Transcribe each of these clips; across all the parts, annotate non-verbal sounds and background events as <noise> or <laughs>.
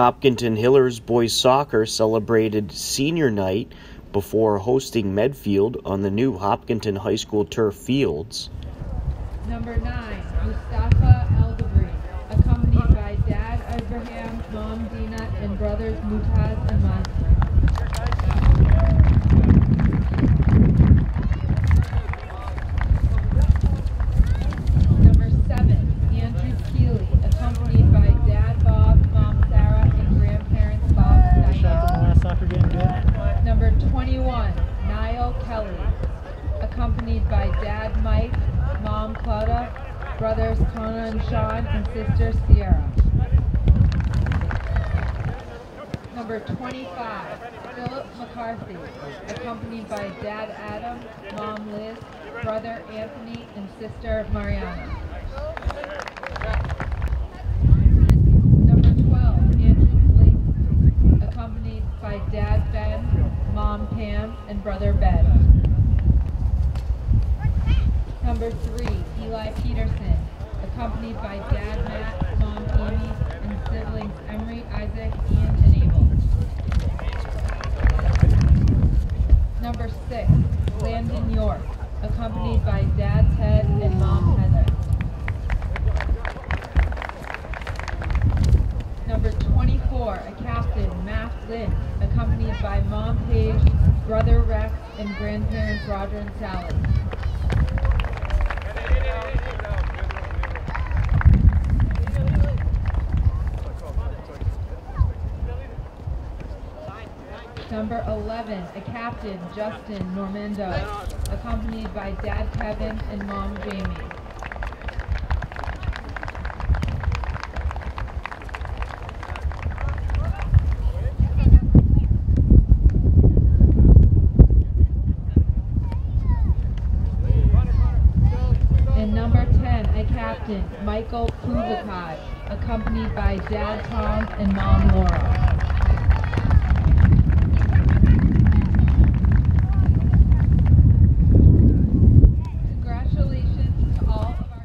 Hopkinton Hillers boys soccer celebrated senior night before hosting Medfield on the new Hopkinton High School turf fields. Number nine, Mustafa Eldabri, accompanied by Dad Abraham, Mom Dina, and brothers Mutaz and Mansour. Number seven, Andrew Keeley, accompanied by Dad Bob, Mom Sarah, and grandparents Bob and Shot Diane. from the last soccer game, good. Number 21, Niall Kelly, accompanied by Dad Mike, Mom Claudia, brothers Connor and Sean, and sister Sierra. Number 25, Philip McCarthy, accompanied by Dad Adam, Mom Liz, brother Anthony, and sister Mariana. Number 12, Andrew Blake, accompanied by Dad Ben, Mom Pam, and brother Ben. Number 3, Eli Peterson, accompanied by Dad Matt, Mom Amy, and siblings Emery, Isaac, Ian, and Abel. Number 6, Landon York, accompanied by Dad Ted and Mom Heather. Number 24, a captain, Matt Lynn, accompanied by Mom Paige, brother Rex, and grandparents Roger and Sally. Number 11, a captain, Justin Normando, accompanied by Dad Kevin and Mom Jamie. And number 10, a captain, Michael Kubakai, by Dad Tom and Mom Laura. Congratulations to all of our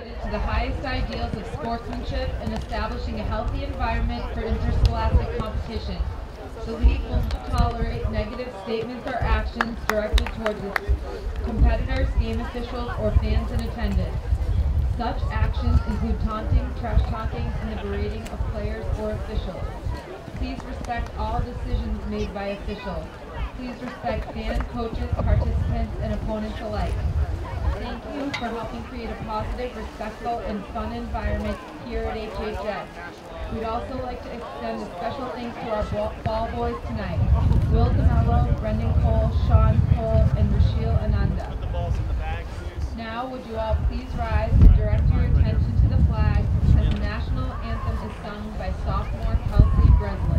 seniors to the highest ideals of sportsmanship and establishing a healthy environment for interscholastic competition. The league will not tolerate negative statements or actions directed towards competitors, game officials, or fans in attendance. Such actions include taunting, trash talking, and the berating of players or officials. Please respect all decisions made by officials. Please respect fans, coaches, participants, and opponents alike. Thank you for helping create a positive, respectful, and fun environment here at HHS. We'd also like to extend a special thanks to our ball, boys tonight. Will DeMello, Brendan Cole, Sean Cole, and Rashil Ananda. Now, would you all please rise and direct your attention to the flag as the national anthem is sung by sophomore Kelsey Breslin.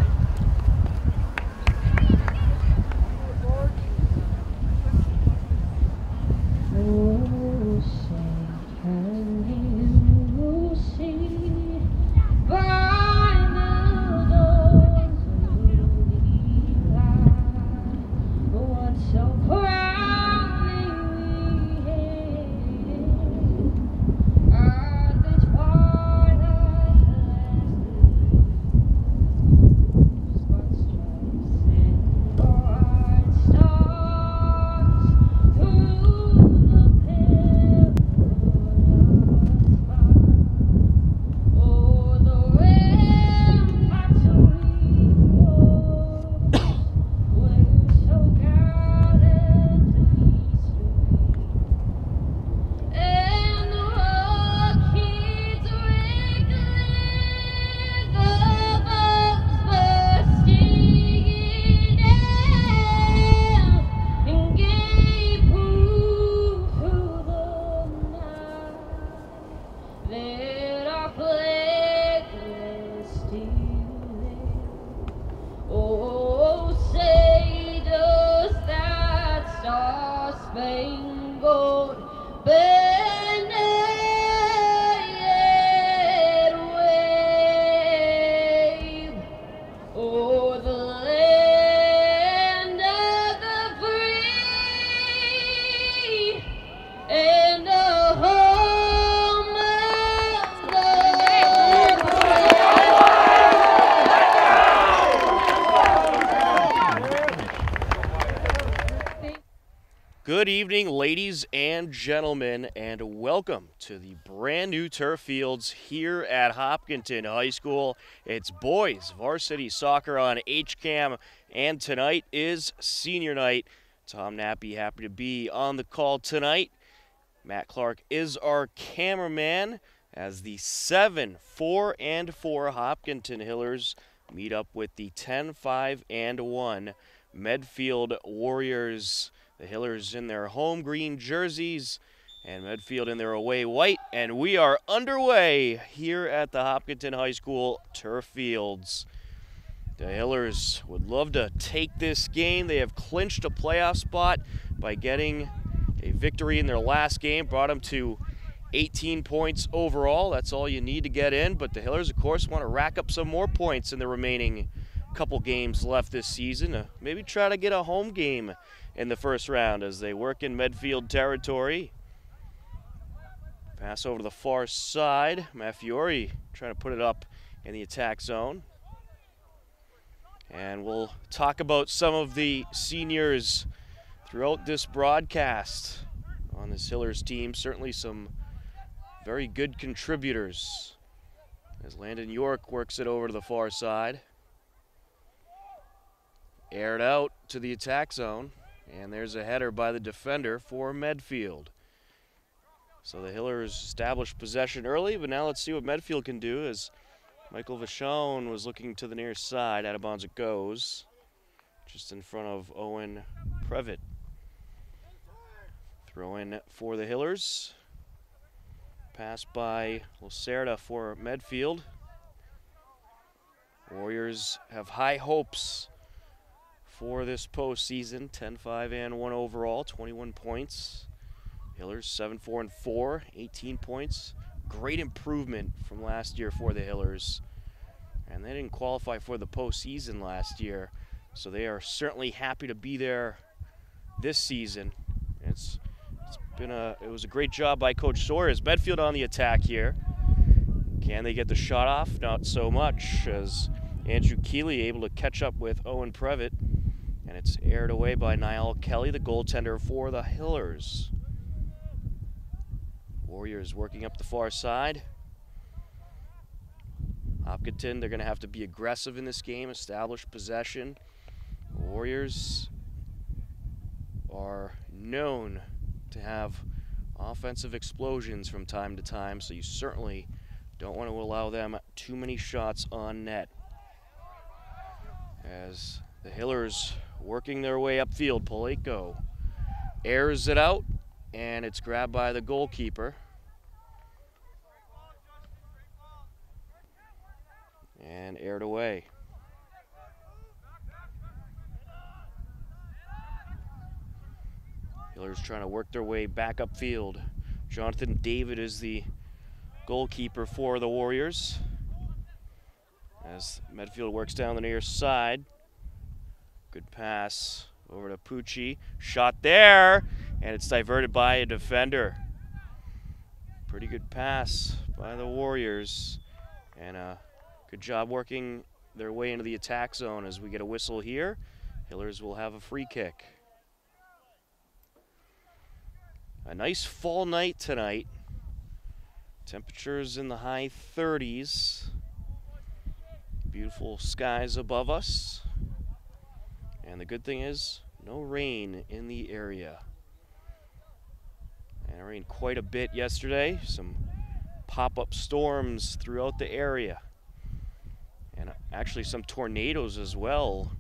Good evening, ladies and gentlemen, and welcome to the brand new turf fields here at Hopkinton High School. It's boys varsity soccer on HCAM, and tonight is senior night. Tom Nappy happy to be on the call tonight. Matt Clark is our cameraman as the 7 4 and 4 Hopkinton Hillers meet up with the 10 5 and 1 Medfield Warriors. The Hillers in their home green jerseys and Medfield in their away white. And we are underway here at the Hopkinton High School turf fields. The Hillers would love to take this game. They have clinched a playoff spot by getting a victory in their last game, brought them to 18 points overall. That's all you need to get in. But the Hillers, of course, want to rack up some more points in the remaining couple games left this season. Uh, maybe try to get a home game in the first round as they work in Medfield territory. Pass over to the far side. Maffiori trying to put it up in the attack zone. And we'll talk about some of the seniors throughout this broadcast on this Hillers team. Certainly some very good contributors as Landon York works it over to the far side. Aired out to the attack zone. And there's a header by the defender for Medfield. So the Hillers established possession early, but now let's see what Medfield can do as Michael Vachon was looking to the near side. Out of bounds it goes. Just in front of Owen Previtt. Throw in for the Hillers. Pass by Lacerda for Medfield. Warriors have high hopes for this postseason 10 5 and 1 overall, 21 points. Hillers 7 4 and 4, 18 points. Great improvement from last year for the Hillers. And they didn't qualify for the postseason last year, so they are certainly happy to be there this season. It's it's been a it was a great job by Coach Sawyer. Is Medfield on the attack here? Can they get the shot off? Not so much as Andrew Keeley able to catch up with Owen Previtt. And it's aired away by Niall Kelly, the goaltender for the Hillers. Warriors working up the far side. Hopkinton, they're going to have to be aggressive in this game, establish possession. Warriors are known to have offensive explosions from time to time, so you certainly don't want to allow them too many shots on net. As the Hillers working their way upfield. Paleko airs it out, and it's grabbed by the goalkeeper. And aired away. Hillers trying to work their way back upfield. Jonathan David is the goalkeeper for the Warriors. As Medfield works down the near side. Good pass over to Pucci. Shot there, and it's diverted by a defender. Pretty good pass by the Warriors. And a uh, good job working their way into the attack zone as we get a whistle here. Hillers will have a free kick. A nice fall night tonight. Temperatures in the high 30s. Beautiful skies above us. And the good thing is, no rain in the area. And it rained quite a bit yesterday. Some pop-up storms throughout the area. And actually some tornadoes as well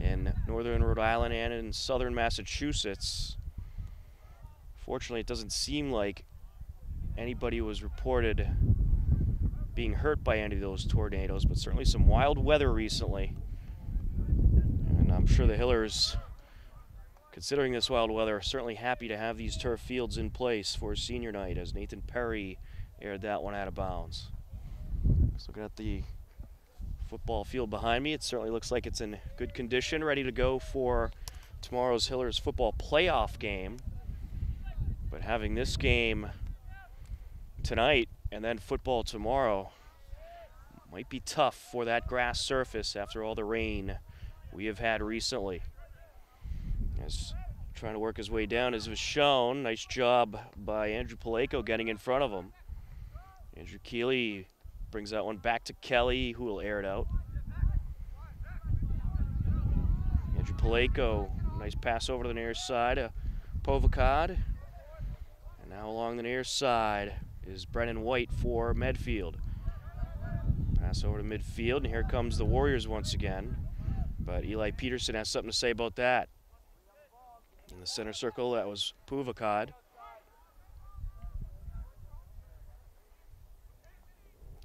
in northern Rhode Island and in southern Massachusetts. Fortunately, it doesn't seem like anybody was reported being hurt by any of those tornadoes, but certainly some wild weather recently. I'm sure the Hillers, considering this wild weather, are certainly happy to have these turf fields in place for senior night as Nathan Perry aired that one out of bounds. Just looking at the football field behind me, it certainly looks like it's in good condition, ready to go for tomorrow's Hillers football playoff game. But having this game tonight and then football tomorrow might be tough for that grass surface after all the rain we have had recently. As trying to work his way down as was shown. Nice job by Andrew Paleko getting in front of him. Andrew Keeley brings that one back to Kelly, who will air it out. Andrew Paleko, nice pass over to the near side of Povakad. And now along the near side is Brennan White for Medfield. Pass over to midfield, and here comes the Warriors once again. But Eli Peterson has something to say about that. In the center circle, that was Puvakad.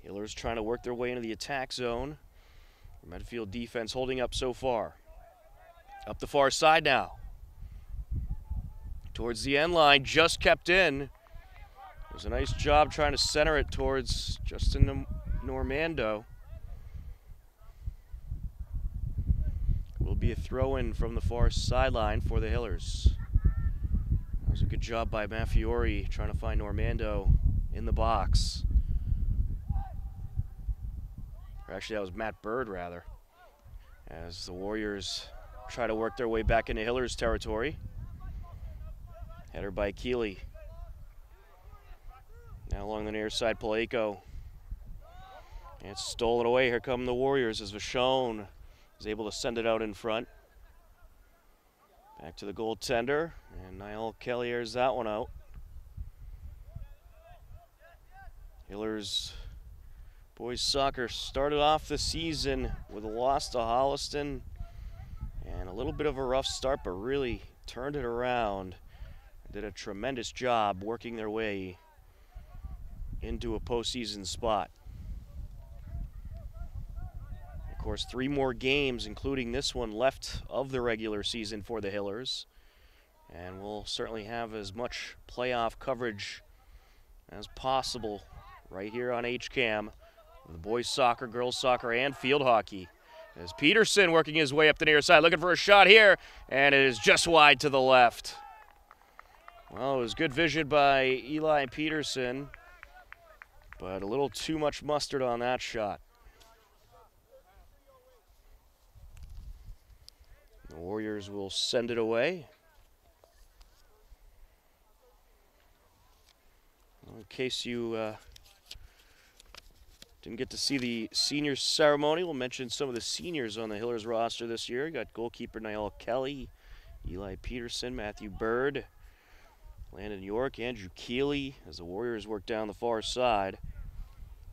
Hillers trying to work their way into the attack zone. Medfield defense holding up so far. Up the far side now. Towards the end line, just kept in. It was a nice job trying to center it towards Justin Normando. Will be a throw in from the far sideline for the Hillers. That was a good job by Maffiori trying to find Normando in the box. Or actually, that was Matt Bird, rather. As the Warriors try to work their way back into Hillers territory. Header by Keeley. Now along the near side. And it's stolen away. Here come the Warriors as Vachon is able to send it out in front. Back to the goaltender. And Niall Kelly airs that one out. Hillers boys soccer started off the season with a loss to Holliston and a little bit of a rough start, but really turned it around. Did a tremendous job working their way into a postseason spot. Of course, three more games, including this one, left of the regular season for the Hillers. And we'll certainly have as much playoff coverage as possible right here on HCAM. The boys soccer, girls soccer, and field hockey. As Peterson working his way up the near side, looking for a shot here, and it is just wide to the left. Well, it was good vision by Eli Peterson, but a little too much mustard on that shot. The Warriors will send it away. In case you uh, didn't get to see the senior ceremony, we'll mention some of the seniors on the Hillers roster this year. Got goalkeeper Niall Kelly, Eli Peterson, Matthew Bird, Landon York, Andrew Keeley as the Warriors work down the far side.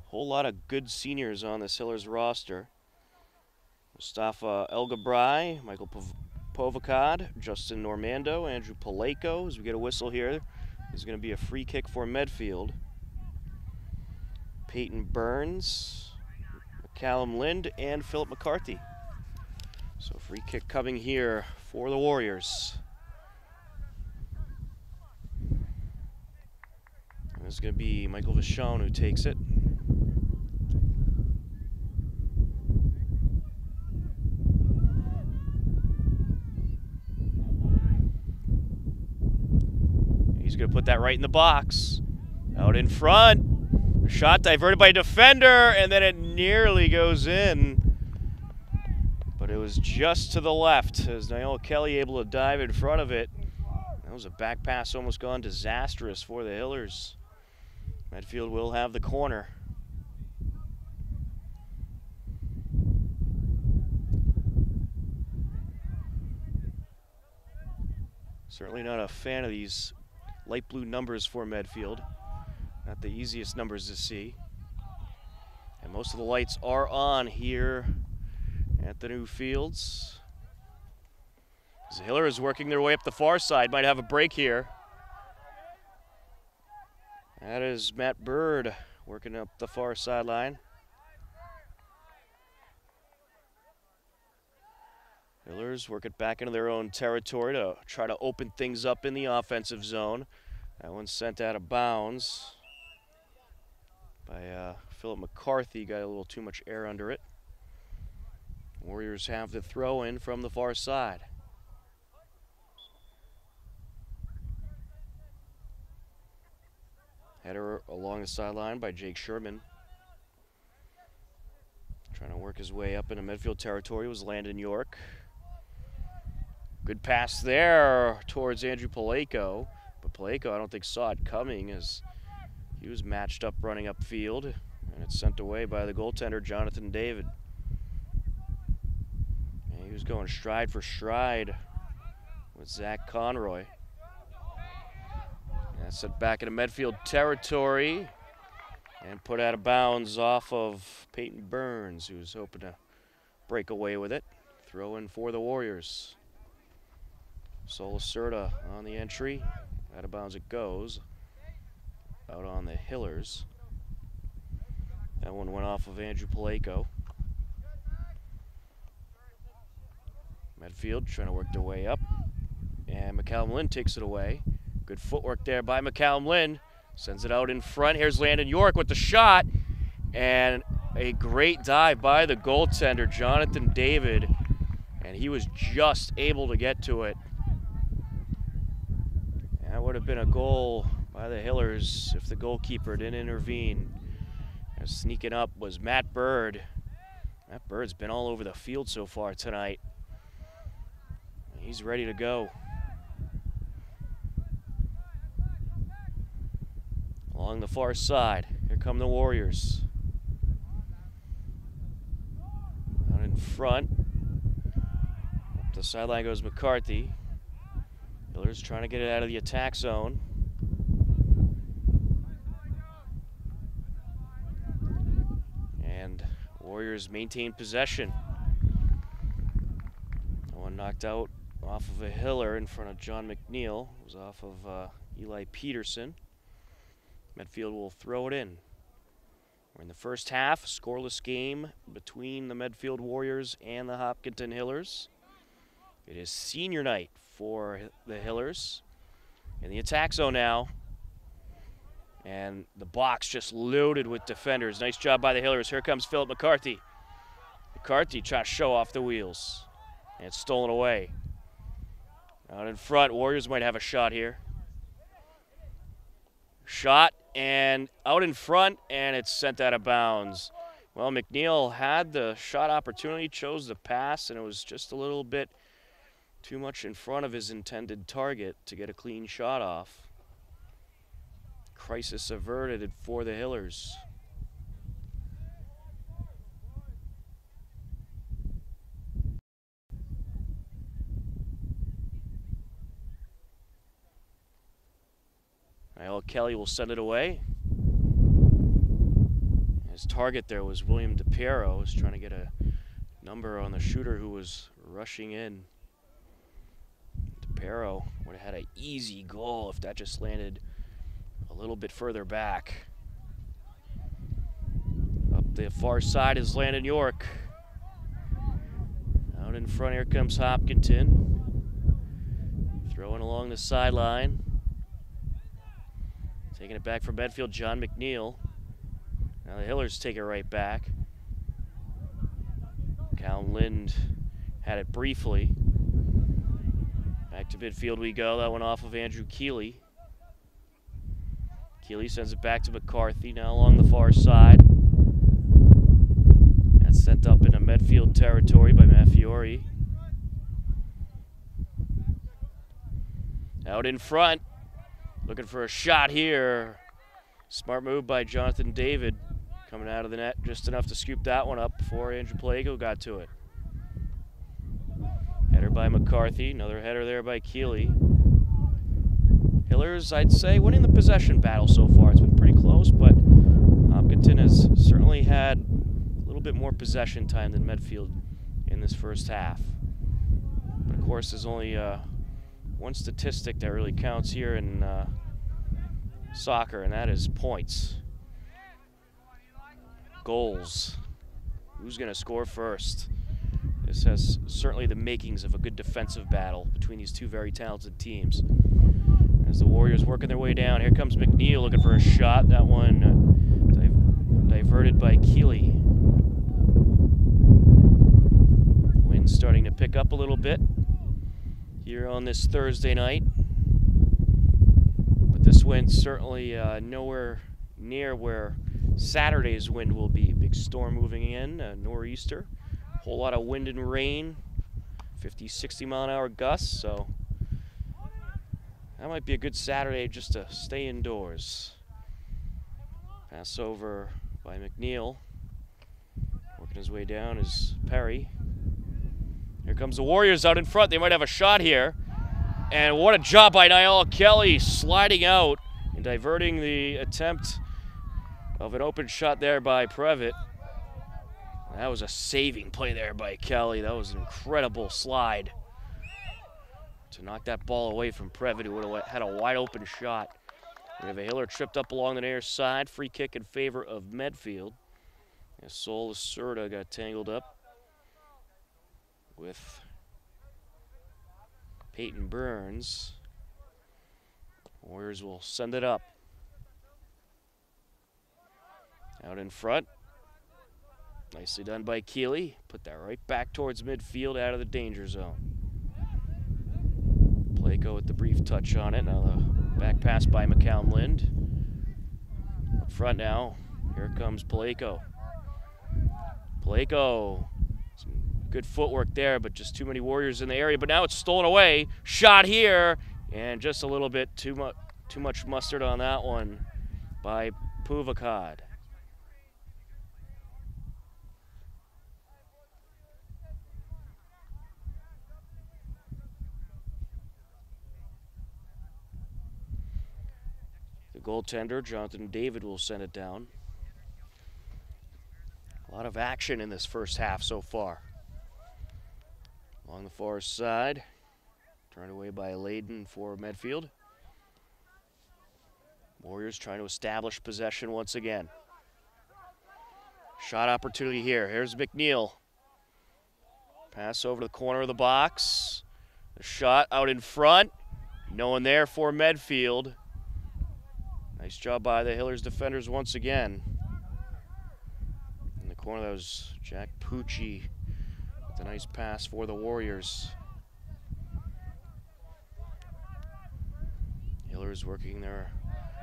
a Whole lot of good seniors on this Hillers roster. Mustafa Elgabrai, Michael Povakad, Justin Normando, Andrew Paleko. As we get a whistle here, there's going to be a free kick for Medfield. Peyton Burns, Callum Lind, and Philip McCarthy. So free kick coming here for the Warriors. It's going to be Michael Vachon who takes it. He's going to put that right in the box. Out in front. Shot diverted by a defender, and then it nearly goes in. But it was just to the left as Niall Kelly able to dive in front of it. That was a back pass almost gone disastrous for the Hillers. Medfield will have the corner. Certainly not a fan of these light blue numbers for Medfield. Not the easiest numbers to see. And most of the lights are on here at the new fields. Hiller is working their way up the far side, might have a break here. That is Matt Bird working up the far sideline. Hillers work it back into their own territory to try to open things up in the offensive zone. That one's sent out of bounds by uh, Philip McCarthy. Got a little too much air under it. Warriors have the throw in from the far side. Header along the sideline by Jake Sherman. Trying to work his way up into midfield territory was Landon York. Good pass there towards Andrew Paleko. But Paleko, I don't think saw it coming as he was matched up running upfield. And it's sent away by the goaltender, Jonathan David. And he was going stride for stride with Zach Conroy. That's it back into Medfield territory and put out of bounds off of Peyton Burns, who was hoping to break away with it. Throw in for the Warriors. Sol Lacerda on the entry. Out of bounds it goes. Out on the Hillers. That one went off of Andrew Paleko. Medfield trying to work their way up. And McCallum Lynn takes it away. Good footwork there by McCallum Lynn. Sends it out in front. Here's Landon York with the shot. And a great dive by the goaltender, Jonathan David. And he was just able to get to it. Would have been a goal by the Hillers if the goalkeeper didn't intervene. And sneaking up was Matt Bird. Matt Bird's been all over the field so far tonight. He's ready to go. Along the far side, here come the Warriors. Out in front, up the sideline goes McCarthy. Hillers trying to get it out of the attack zone. And Warriors maintain possession. One knocked out off of a Hiller in front of John McNeil. It was off of uh, Eli Peterson. Medfield will throw it in. We're in the first half, scoreless game between the Medfield Warriors and the Hopkinton Hillers. It is senior night for the Hillers. In the attack zone now. And the box just loaded with defenders. Nice job by the Hillers. Here comes Philip McCarthy. McCarthy trying to show off the wheels. And it's stolen away. Out in front, Warriors might have a shot here. Shot and out in front, and it's sent out of bounds. Well, McNeil had the shot opportunity, chose the pass, and it was just a little bit too much in front of his intended target to get a clean shot off. Crisis averted for the Hillers. Niall Kelly will send it away. His target there was William DePiero, was trying to get a number on the shooter who was rushing in. DePiero would have had an easy goal if that just landed a little bit further back. Up the far side is Landon York. Out in front here comes Hopkinton. Throwing along the sideline. Taking it back from Medfield, John McNeil. Now the Hillers take it right back. Cal Lind had it briefly. Back to midfield we go. That one off of Andrew Keeley. Keeley sends it back to McCarthy, now along the far side. That's sent up into midfield territory by Maffiori. Out in front, Looking for a shot here. Smart move by Jonathan David. Coming out of the net just enough to scoop that one up before Andrew Plago got to it. By McCarthy. Another header there by Keeley. Hillers, I'd say, winning the possession battle so far. It's been pretty close, but Hopkinton has certainly had a little bit more possession time than Medfield in this first half. But of course, there's only uh, one statistic that really counts here in uh, soccer, and that is points. Goals. Who's going to score first? This has certainly the makings of a good defensive battle between these two very talented teams. As the Warriors working their way down, here comes McNeil looking for a shot. That one uh, di diverted by Keeley. Wind starting to pick up a little bit here on this Thursday night. But this wind certainly uh, nowhere near where Saturday's wind will be. Big storm moving in, uh, nor'easter, whole lot of wind and rain. 50, 60 mile an hour gusts, so that might be a good Saturday just to stay indoors. Pass over by McNeil. Working his way down is Perry. Here comes the Warriors out in front. They might have a shot here. And what a job by Niall Kelly sliding out and diverting the attempt of an open shot there by Previtt. That was a saving play there by Kelly. That was an incredible slide to knock that ball away from Previtt, who would have had a wide open shot. We have a Hiller tripped up along the near side. Free kick in favor of Medfield. As Sol Lacerda got tangled up with Peyton Burns. Warriors will send it up. Out in front. Nicely done by Keeley. Put that right back towards midfield out of the danger zone. Placo with the brief touch on it. Now the back pass by McCallum Lind. Up front now. Here comes Paleko. Paleko. Some good footwork there, but just too many Warriors in the area. But now it's stolen away. Shot here. And just a little bit too much too much mustard on that one by Puvakad. Goaltender, Jonathan David, will send it down. A lot of action in this first half so far. Along the far side, turned away by Layden for Medfield. Warriors trying to establish possession once again. Shot opportunity here. Here's McNeil. Pass over to the corner of the box. The shot out in front. No one there for Medfield. Nice job by the Hillers defenders once again. In the corner, that was Jack Pucci with a nice pass for the Warriors. Hillers working their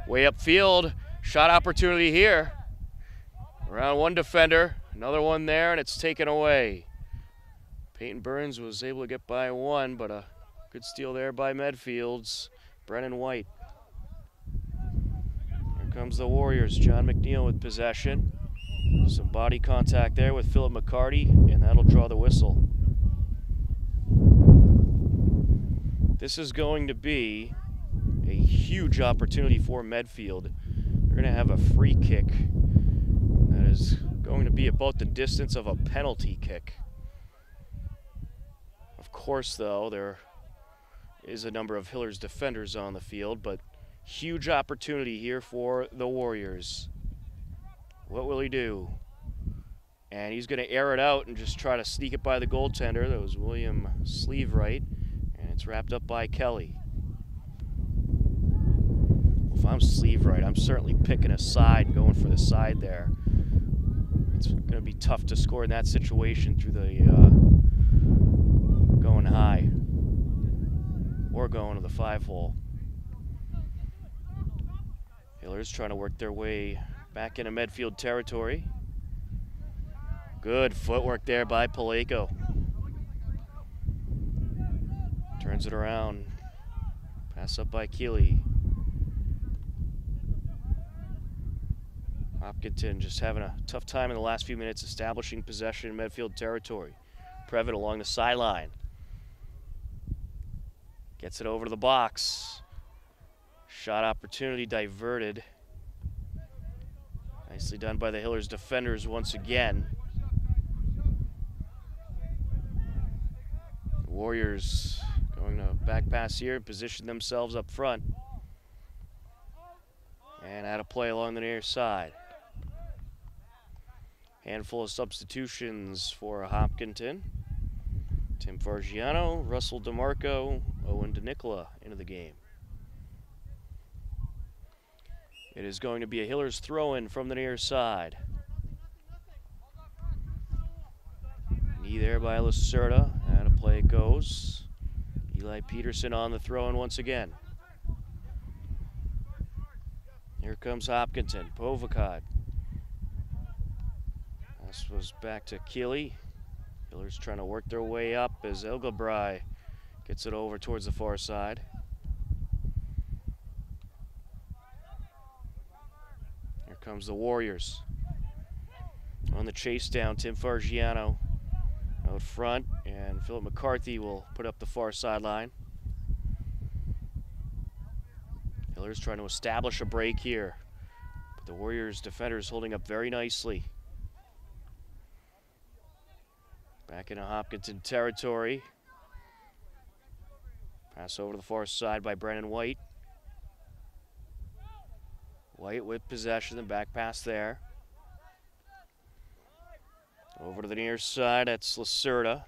way upfield. Shot opportunity here. Around one defender, another one there, and it's taken away. Peyton Burns was able to get by one, but a good steal there by Medfield's Brennan White comes the Warriors. John McNeil with possession. Some body contact there with Philip McCarthy, and that'll draw the whistle. This is going to be a huge opportunity for Medfield. They're going to have a free kick that is going to be about the distance of a penalty kick. Of course, though, there is a number of Hillers defenders on the field, but Huge opportunity here for the Warriors. What will he do? And he's going to air it out and just try to sneak it by the goaltender. That was William Sleeveright. And it's wrapped up by Kelly. If I'm Sleeveright, I'm certainly picking a side and going for the side there. It's going to be tough to score in that situation through the uh, going high or going to the five hole. Hillers trying to work their way back into midfield territory. Good footwork there by Paleko. Turns it around. Pass up by Keeley. Hopkinton just having a tough time in the last few minutes establishing possession in midfield territory. Previtt along the sideline. Gets it over to the box. Shot opportunity diverted. Nicely done by the Hillers defenders once again. Warriors going to back pass here position themselves up front. And out of play along the near side. Handful of substitutions for Hopkinton. Tim Fargiano, Russell DeMarco, Owen DeNicola into the game. It is going to be a Hiller's throw-in from the near side. Knee there by Lacerda. and a play goes. Eli Peterson on the throw-in once again. Here comes Hopkinton. Povakad. This was back to Keeley. Hillers trying to work their way up as Ilgebrai gets it over towards the far side. Comes the Warriors. On the chase down, Tim Fargiano out front, and Philip McCarthy will put up the far sideline. Hillers trying to establish a break here. But the Warriors defenders holding up very nicely. Back into Hopkinton territory. Pass over to the far side by Brennan White. White with possession, the back pass there. Over to the near side, that's Lacerda.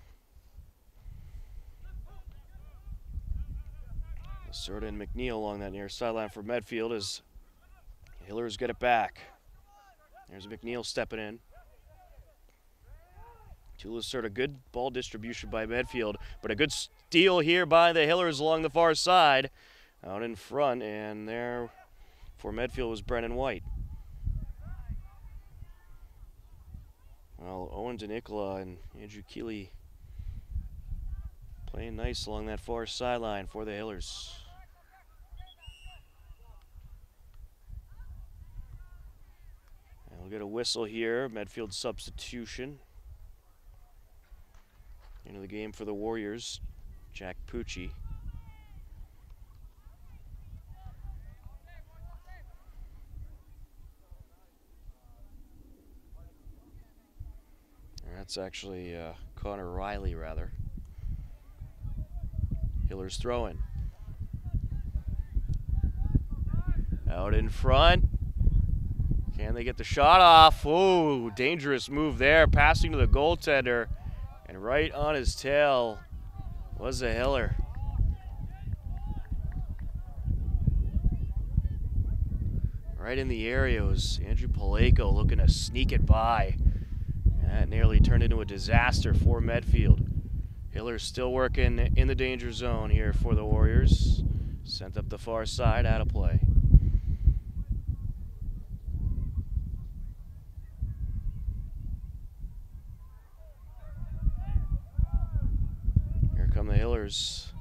Lacerda and McNeil along that near sideline for Medfield as Hillers get it back. There's McNeil stepping in. To Lacerda, good ball distribution by Medfield, but a good steal here by the Hillers along the far side. Out in front, and there for Medfield was Brennan White. Well, Owen DeNicola and Andrew Keeley playing nice along that far sideline for the Hillers. And we'll get a whistle here, Medfield substitution. Into the game for the Warriors, Jack Pucci. That's actually uh, Connor Riley, rather. Hiller's throwing. Out in front. Can they get the shot off? Oh, dangerous move there. Passing to the goaltender. And right on his tail was a Hiller. Right in the area was Andrew Paleko looking to sneak it by. That nearly turned into a disaster for Medfield. Hiller's still working in the danger zone here for the Warriors. Sent up the far side, out of play. Here come the Hillers.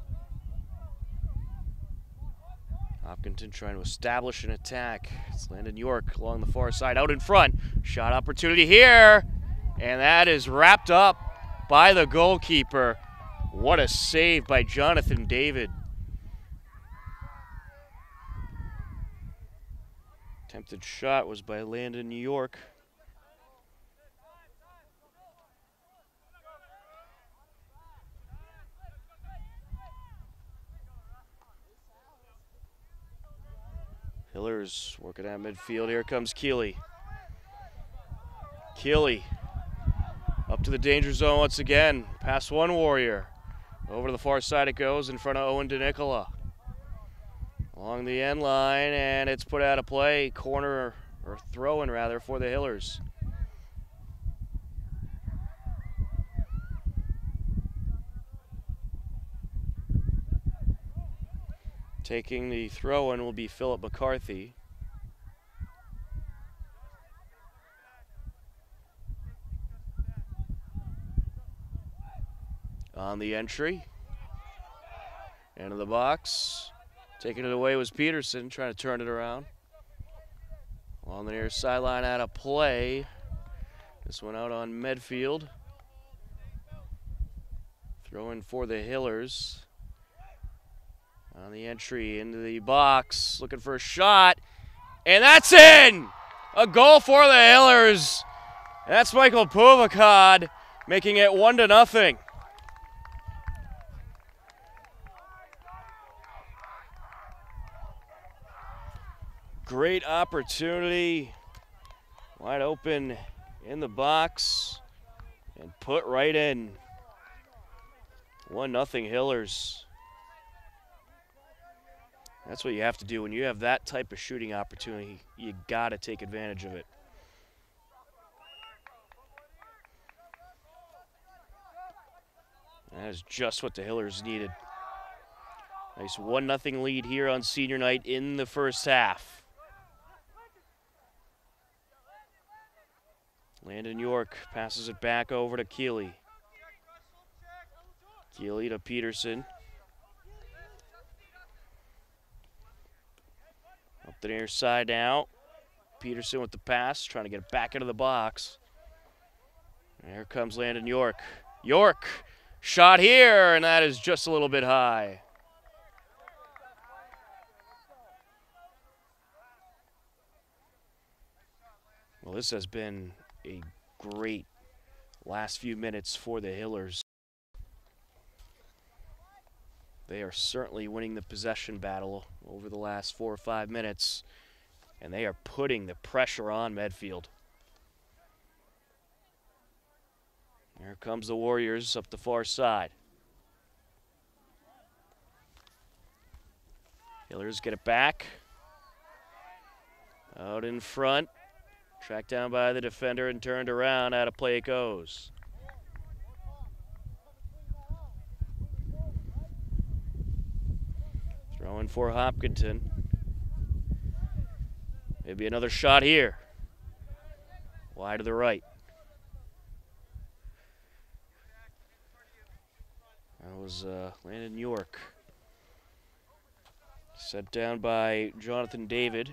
Hopkinton trying to establish an attack. It's Landon York along the far side, out in front. Shot opportunity here. And that is wrapped up by the goalkeeper. What a save by Jonathan David. Attempted shot was by Landon New York. Hillers working at midfield. Here comes Keeley. Keeley up to the danger zone once again. Pass one Warrior. Over to the far side it goes in front of Owen DeNicola. Along the end line, and it's put out of play. Corner, or throw in rather, for the Hillers. Taking the throw in will be Philip McCarthy. On the entry. Into the box. Taking it away was Peterson, trying to turn it around. On the near sideline out of play. This one out on Medfield. Throwing for the Hillers. On the entry into the box, looking for a shot. And that's in! A goal for the Hillers. That's Michael Puvakad making it one to nothing. Great opportunity. Wide open in the box and put right in. One nothing Hillers. That's what you have to do when you have that type of shooting opportunity. You got to take advantage of it. That is just what the Hillers needed. Nice 1 0 lead here on senior night in the first half. Landon York passes it back over to Keeley. Keeley to Peterson. Up the near side now. Peterson with the pass, trying to get it back into the box. And here comes Landon York. York, shot here, and that is just a little bit high. Well, this has been a great last few minutes for the Hillers. They are certainly winning the possession battle over the last four or five minutes, and they are putting the pressure on Medfield. Here comes the Warriors up the far side. Hillers get it back. Out in front. Tracked down by the defender and turned around. Out of play it goes. Throwing for Hopkinton. Maybe another shot here. Wide to the right. That was uh, Landon York. Set down by Jonathan David.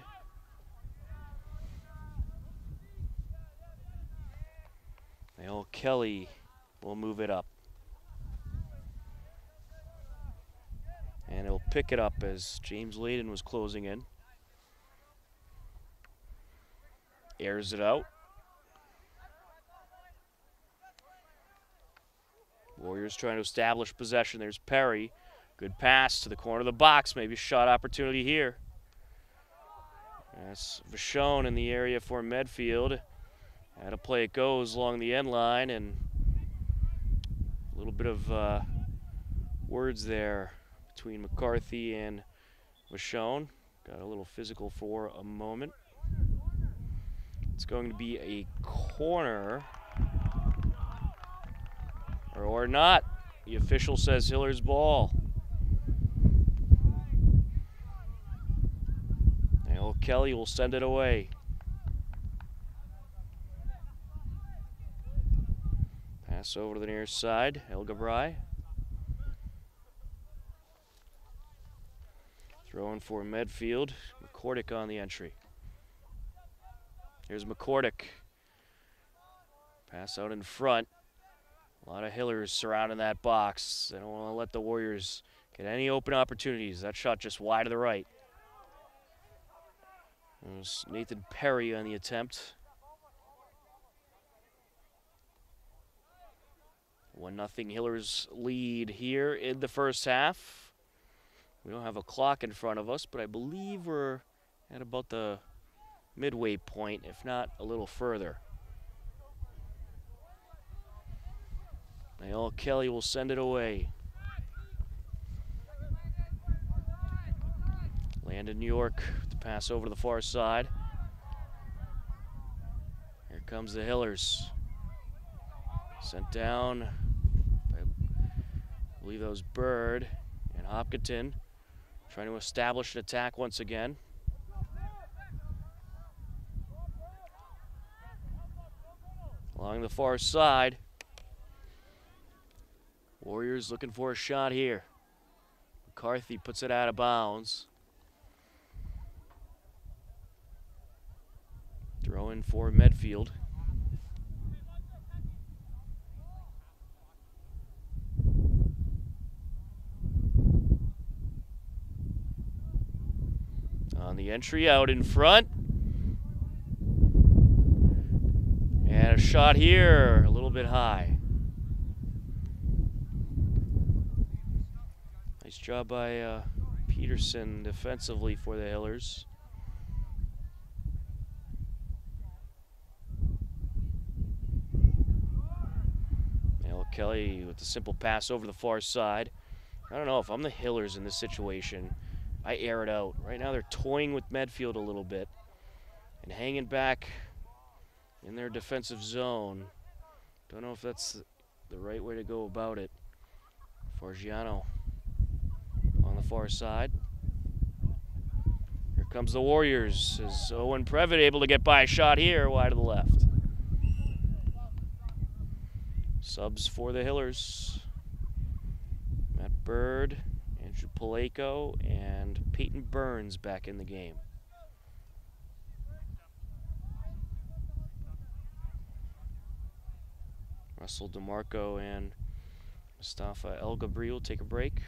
Now Kelly will move it up. And he'll pick it up as James Layden was closing in. Airs it out. Warriors trying to establish possession. There's Perry. Good pass to the corner of the box. Maybe shot opportunity here. That's Vachon in the area for Medfield. How to play it goes along the end line and a little bit of uh, words there between McCarthy and Vachon. Got a little physical for a moment. It's going to be a corner or, or not. The official says Hiller's ball. Now Kelly will send it away. Pass over to the near side. El Elgabrai. Throwing for Medfield. McCordick on the entry. Here's McCordick. Pass out in front. A lot of Hillers surrounding that box. They don't want to let the Warriors get any open opportunities. That shot just wide to the right. There's Nathan Perry on the attempt. One nothing Hillers lead here in the first half. We don't have a clock in front of us, but I believe we're at about the midway point, if not a little further. Nail Kelly will send it away. Landon New York to pass over to the far side. Here comes the Hillers. Sent down I believe that was Bird and Hopkinton trying to establish an attack once again. Along the far side. Warriors looking for a shot here. McCarthy puts it out of bounds. Throw in for Medfield. On the entry out in front. And a shot here, a little bit high. Nice job by uh, Peterson defensively for the Hillers. Now Kelly with the simple pass over the far side. I don't know if I'm the Hillers in this situation. I air it out. Right now they're toying with Medfield a little bit and hanging back in their defensive zone. Don't know if that's the right way to go about it. Forgiano on the far side. Here comes the Warriors. Is Owen Previtt able to get by a shot here wide to the left? Subs for the Hillers. Matt Bird, Paleko, and Peyton Burns back in the game. Russell DeMarco and Mustafa El Gabri will take a break.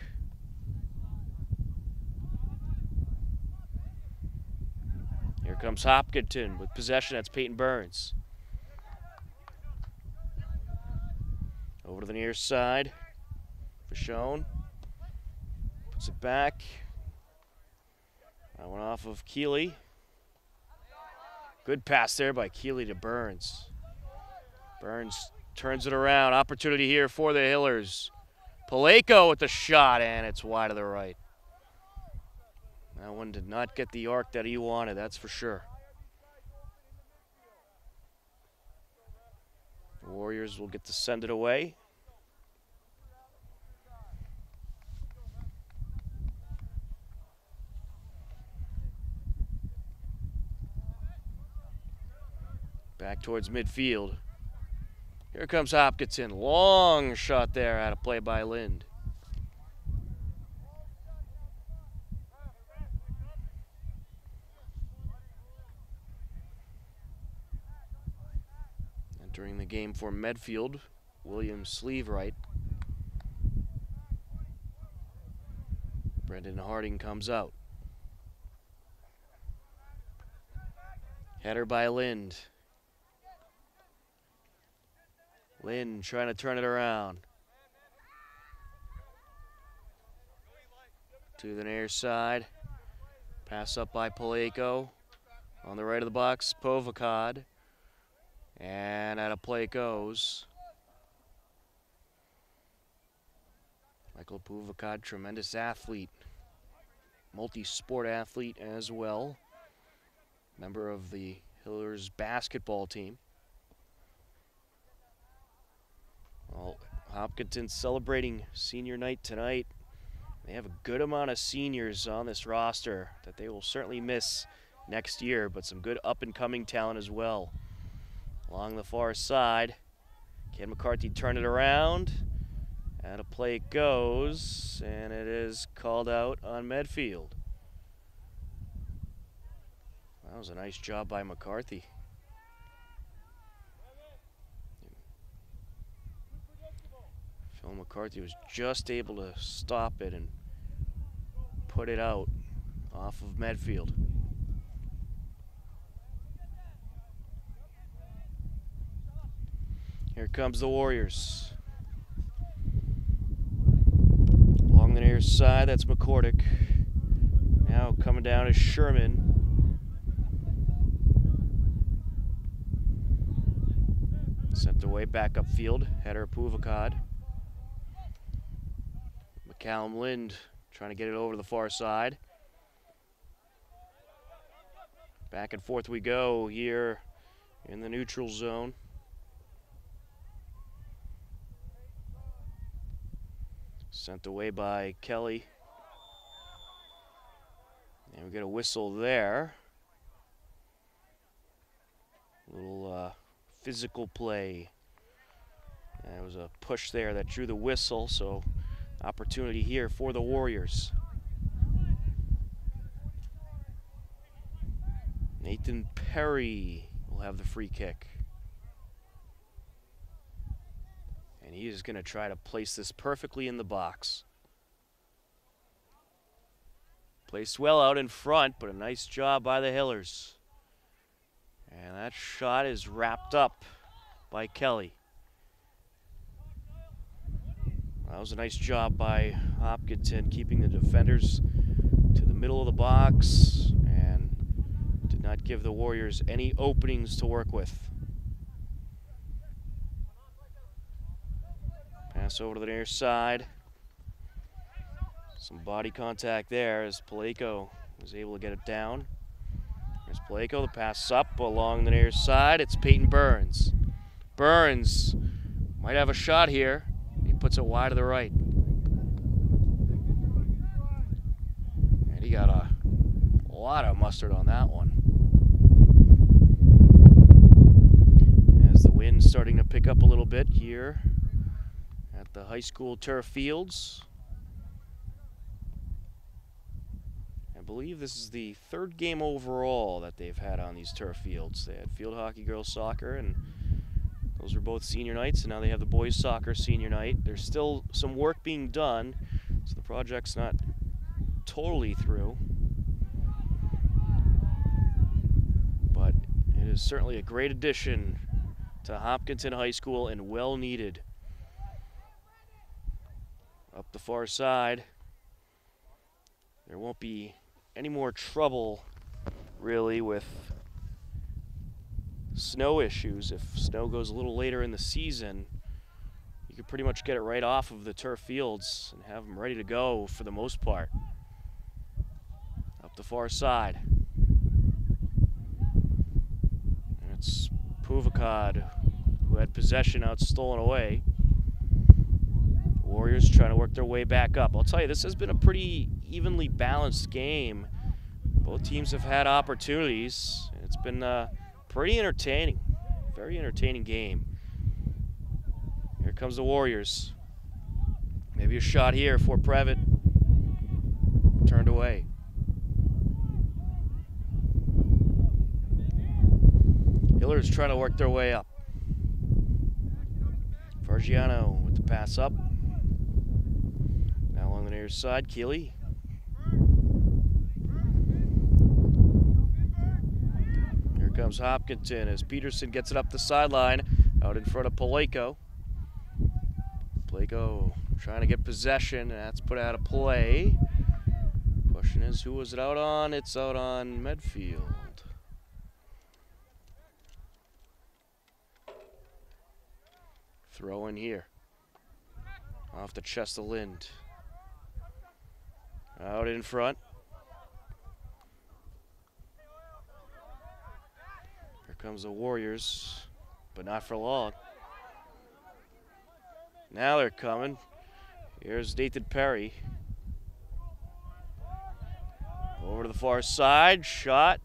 Here comes Hopkinton with possession. That's Peyton Burns. Over to the near side. Vachon. Puts it back. That one off of Keeley. Good pass there by Keeley to Burns. Burns turns it around. Opportunity here for the Hillers. Paleko with the shot, and it's wide to the right. That one did not get the arc that he wanted, that's for sure. Warriors will get to send it away. Back towards midfield. Here comes Hopkinton. Long shot there out of play by Lind. Entering the game for Medfield, William Sleeveright. Brendan Harding comes out. Header by Lind. Lind trying to turn it around. To the near side. Pass up by Paleko. On the right of the box, Puvakad. And out of play goes. Michael Puvakad, tremendous athlete. Multi-sport athlete as well. Member of the Hillers basketball team. Well, Hopkinton celebrating senior night tonight. They have a good amount of seniors on this roster that they will certainly miss next year, but some good up and coming talent as well. Along the far side, Ken McCarthy turned it around. And a play goes, and it is called out on Medfield. That was a nice job by McCarthy. Phil McCarthy was just able to stop it and put it out off of Medfield. Here comes the Warriors. Along the near side, that's McCordick. Now coming down is Sherman. Sent away back upfield, header Puvakad. McCallum Lind trying to get it over the far side. Back and forth we go here in the neutral zone. Sent away by Kelly. And we get a whistle there. A little uh, physical play. There was a push there that drew the whistle, so opportunity here for the Warriors. Nathan Perry will have the free kick. And he is going to try to place this perfectly in the box. Placed well out in front, but a nice job by the Hillers. And that shot is wrapped up by Kelly. That was a nice job by Hopkinton keeping the defenders to the middle of the box and did not give the Warriors any openings to work with. Pass over to the near side. Some body contact there as Paleko was able to get it down. There's Paleko, the pass up along the near side. It's Peyton Burns. Burns might have a shot here he puts it wide to the right. And he got a lot of mustard on that one. As the wind's starting to pick up a little bit here at the high school turf fields. I believe this is the third game overall that they've had on these turf fields. They had field hockey, girls soccer, and those were both senior nights, and now they have the boys soccer senior night. There's still some work being done, so the project's not totally through. But it is certainly a great addition to Hopkinton High School and well needed. Up the far side, there won't be any more trouble really with snow issues. If snow goes a little later in the season, you could pretty much get it right off of the turf fields and have them ready to go for the most part. Up the far side. It's Puvakad who had possession out stolen away. Warriors trying to work their way back up. I'll tell you, this has been a pretty evenly balanced game. Both teams have had opportunities. It's been uh, pretty entertaining. Very entertaining game. Here comes the Warriors. Maybe a shot here for Previtt. Turned away. Hiller's trying to work their way up. Fargiano with the pass up. Now along the near side, Keeley. Here comes Hopkinton as Peterson gets it up the sideline out in front of Paleko. Paleko trying to get possession, that's put out of play. Question is, who was it out on? It's out on Medfield. Throw in here. Off the chest of Lind. Out in front. Comes the Warriors, but not for long. Now they're coming. Here's Nathan Perry. Over to the far side, shot.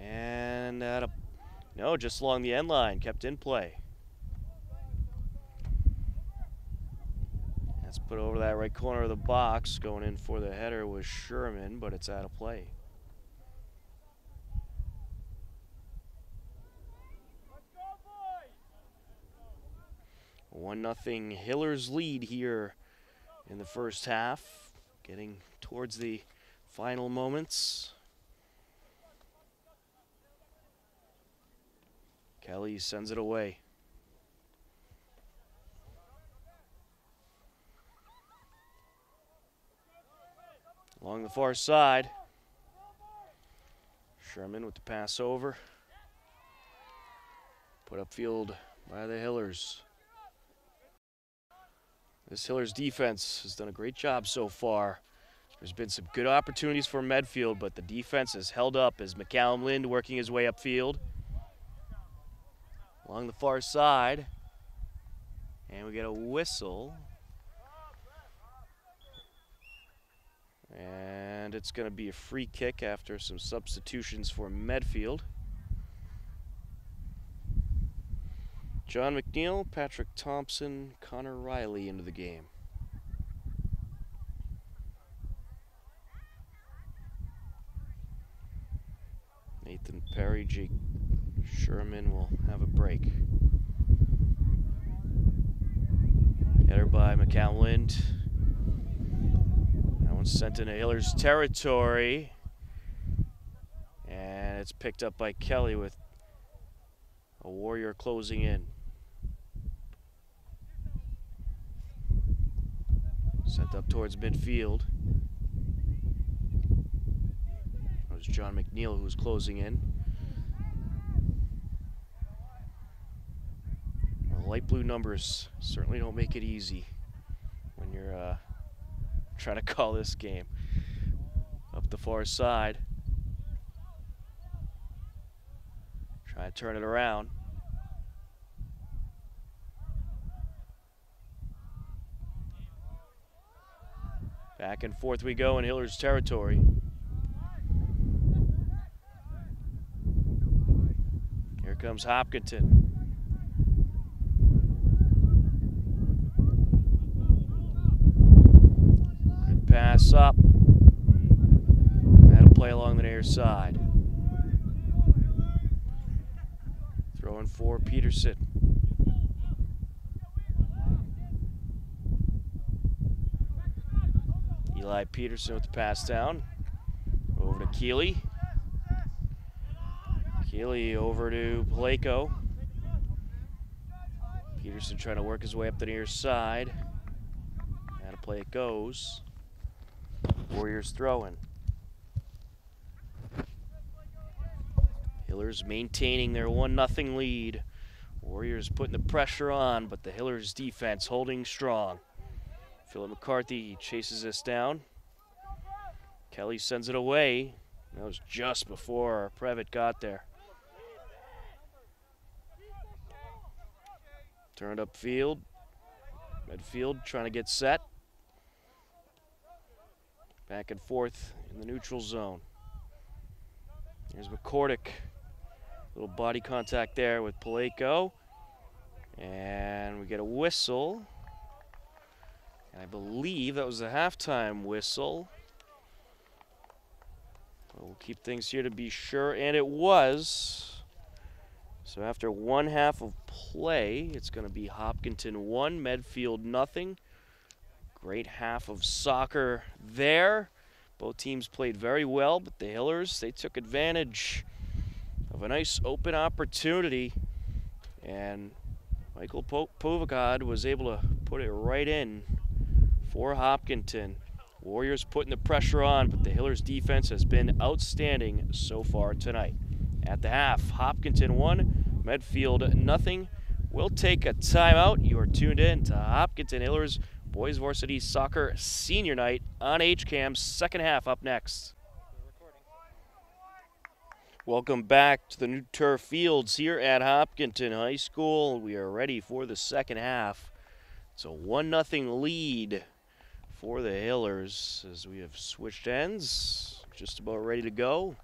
And at a, no, just along the end line, kept in play. That's put over that right corner of the box. Going in for the header was Sherman, but it's out of play. One nothing Hillers lead here in the first half, getting towards the final moments. Kelly sends it away. Along the far side. Sherman with the pass over. Put upfield by the Hillers. This Hillers defense has done a great job so far. There's been some good opportunities for Medfield, but the defense has held up as McCallum Lind working his way upfield. Along the far side. And we get a whistle. And it's going to be a free kick after some substitutions for Medfield. John McNeil, Patrick Thompson, Connor Riley into the game. Nathan Perry, Jake Sherman will have a break. Header by McCown That one's sent into Hiller's territory. And it's picked up by Kelly with a Warrior closing in. Sent up towards midfield. It was John McNeil who was closing in. Well, light blue numbers certainly don't make it easy when you're uh, <laughs> trying to call this game. Up the far side. Try to turn it around. Back and forth we go in Hiller's territory. Here comes Hopkinton. Good pass up. That'll play along the near side. Throwing for Peterson. Eli Peterson with the pass down. Over to Keeley. Keeley over to Paleko. Peterson trying to work his way up the near side. How to play it goes. Warriors throwing. Hillers maintaining their 1 0 lead. Warriors putting the pressure on, but the Hillers defense holding strong. Philip McCarthy chases this down. Kelly sends it away. That was just before Previtt got there. Turned up field. Midfield trying to get set. Back and forth in the neutral zone. Here's McCordick. Little body contact there with Paleko. And we get a whistle. And I believe that was a halftime whistle. We'll keep things here to be sure, and it was. So after one half of play, it's going to be Hopkinton 1, Medfield nothing. Great half of soccer there. Both teams played very well, but the Hillers, they took advantage of a nice open opportunity. And Michael po Puvakad was able to put it right in for Hopkinton. Warriors putting the pressure on, but the Hillers defense has been outstanding so far tonight. At the half, Hopkinton 1, Medfield nothing. We'll take a timeout. You are tuned in to Hopkinton Hillers Boys Varsity Soccer Senior Night on HCAM. Second half up next. Welcome back to the new turf fields here at Hopkinton High School. We are ready for the second half. It's a 1 0 lead for the Hillers as we have switched ends. Just about ready to go.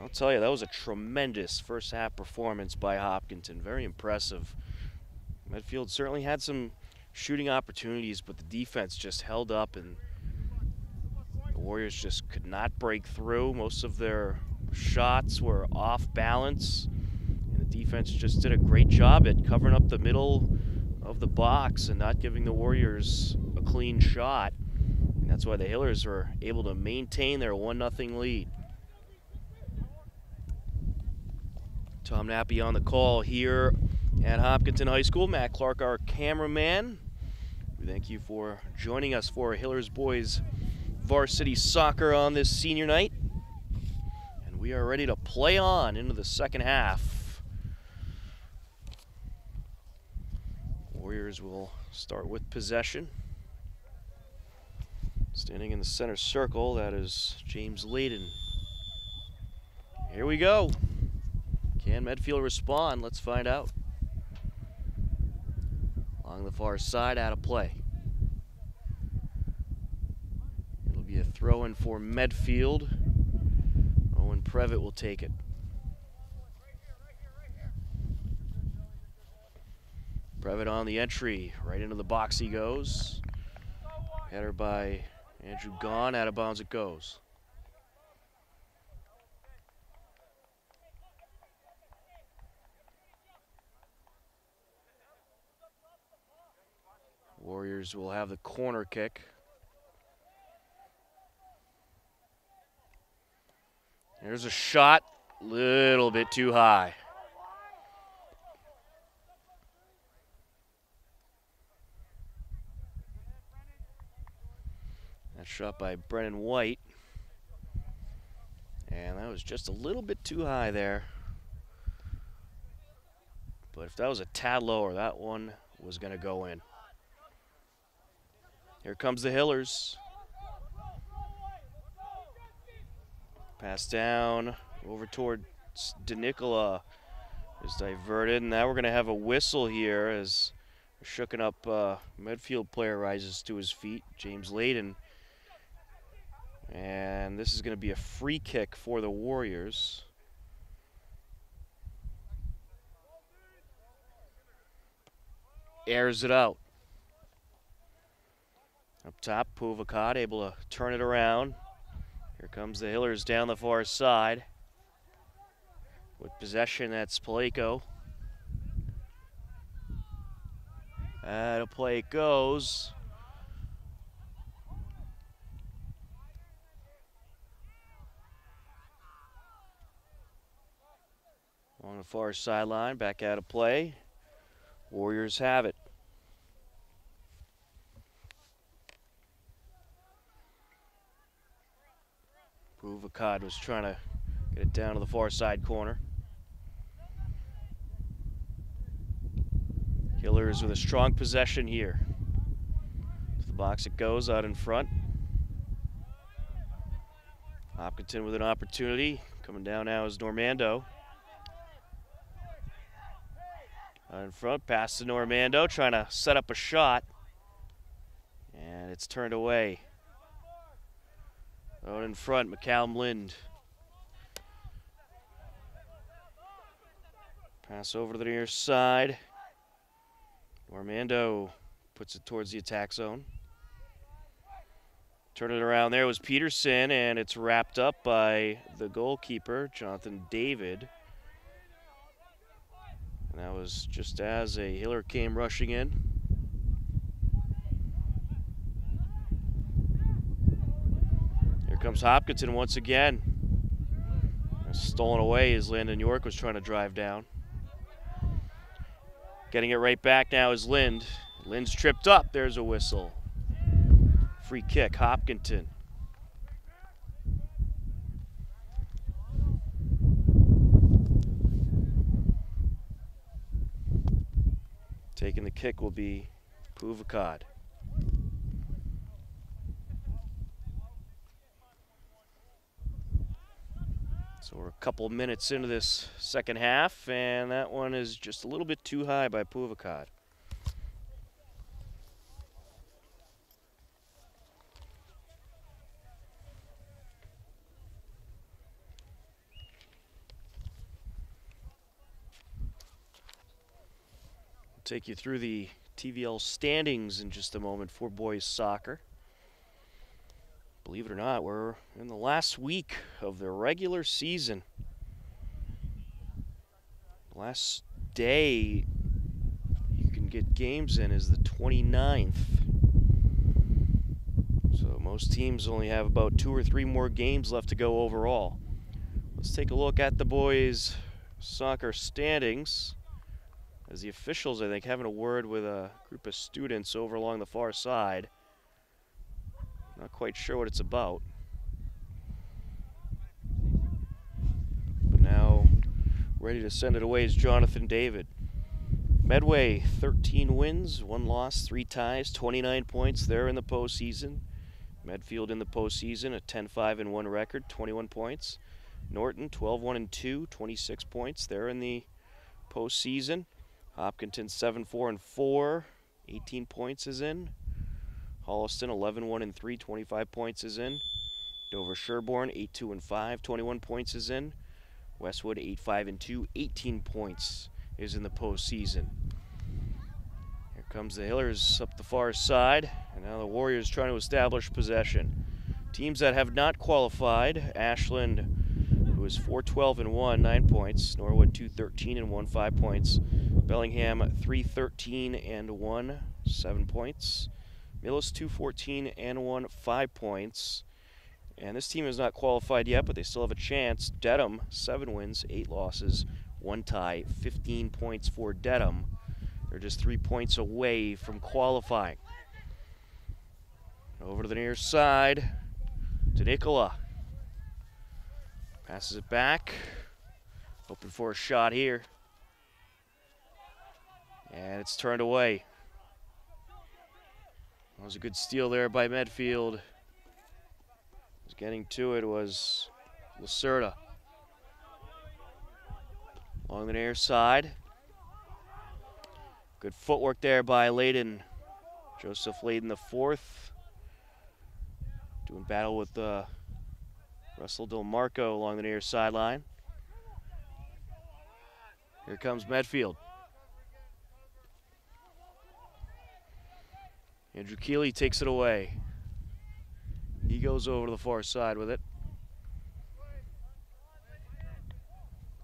I'll tell you, that was a tremendous first half performance by Hopkinton. Very impressive. Medfield certainly had some shooting opportunities, but the defense just held up and the Warriors just could not break through. Most of their shots were off balance. And the defense just did a great job at covering up the middle of the box and not giving the Warriors clean shot. And that's why the Hillers were able to maintain their 1 0 lead. Tom Nappy on the call here at Hopkinton High School. Matt Clark, our cameraman. We thank you for joining us for Hillers Boys Varsity Soccer on this senior night And we are ready to play on into the second half. Warriors will start with possession. Standing in the center circle, that is James Layden. Here we go. Can Medfield respond? Let's find out. Along the far side, out of play. It'll be a throw in for Medfield. Owen Previtt will take it. Previtt on the entry, right into the box he goes. Header by Andrew Gone, out of bounds it goes. Warriors will have the corner kick. There's a shot, little bit too high. That shot by Brennan White. And that was just a little bit too high there. But if that was a tad lower, that one was going to go in. Here comes the Hillers. Pass down over toward DeNicola is diverted. And now we're going to have a whistle here as a shooken up uh, midfield player rises to his feet, James Layden. And this is going to be a free kick for the Warriors. Airs it out. Up top, Puvakad able to turn it around. Here comes the Hillers down the far side. With possession, that's Paleko. And a play goes. On the far sideline, back out of play. Warriors have it. Puvakad was trying to get it down to the far side corner. Hillers with a strong possession here. To the box it goes out in front. Hopkinton with an opportunity. Coming down now is Normando. Out Uh, in front, pass to Normando, trying to set up a shot. And it's turned away. Oh, Out in front, McCallum Lind. Pass over to the near side. Normando puts it towards the attack zone. Turn it around there was Peterson, and it's wrapped up by the goalkeeper, Jonathan David. And that was just as a Hiller came rushing in. Here comes Hopkinton once again. Stolen away as Landon York was trying to drive down. Getting it right back now is Lind. Lind's tripped up. There's a whistle. Free kick, Hopkinton. Taking the kick will be Puvakad. So we're a couple minutes into this second half, and that one is just a little bit too high by Puvakad. Take you through the TVL standings in just a moment for boys soccer. Believe it or not, we're in the last week of the regular season. Last day you can get games in is the 29th. So most teams only have about two or three more games left to go overall. Let's take a look at the boys soccer standings as the officials, I think, having a word with a group of students over along the far side. Not quite sure what it's about. But now, ready to send it away is Jonathan David. Medway, 13 wins, one loss, three ties, 29 points there in the postseason. Medfield in the postseason, a 10-5 and 1 record, 21 points. Norton, 12-1 and 2, 26 points there in the postseason. Hopkinton 7 4 and 4, 18 points is in. Holliston 11 1 and 3, 25 points is in. Dover Sherborn 8 2 and 5, 21 points is in. Westwood 8 5 and 2, 18 points is in the postseason. Here comes the Hillers up the far side, and now the Warriors trying to establish possession. Teams that have not qualified, Ashland who is 412 and 1, 9 points. Norwood 213 and 1, 5 points. Bellingham 313 and 1, 7 points. Millis 214 and 1, 5 points. And this team is not qualified yet, but they still have a chance. Dedham, 7 wins, 8 losses, 1 tie, 15 points for Dedham. They're just 3 points away from qualifying. Over to the near side to Nicola. Passes it back. Hoping for a shot here. And it's turned away. That was a good steal there by Medfield. Was getting to it was Lacerda. Along the near side. Good footwork there by Layden. Joseph Layden the fourth. Doing battle with uh, Russell DeMarco along the near sideline. Here comes Medfield. Andrew Keeley takes it away. He goes over to the far side with it.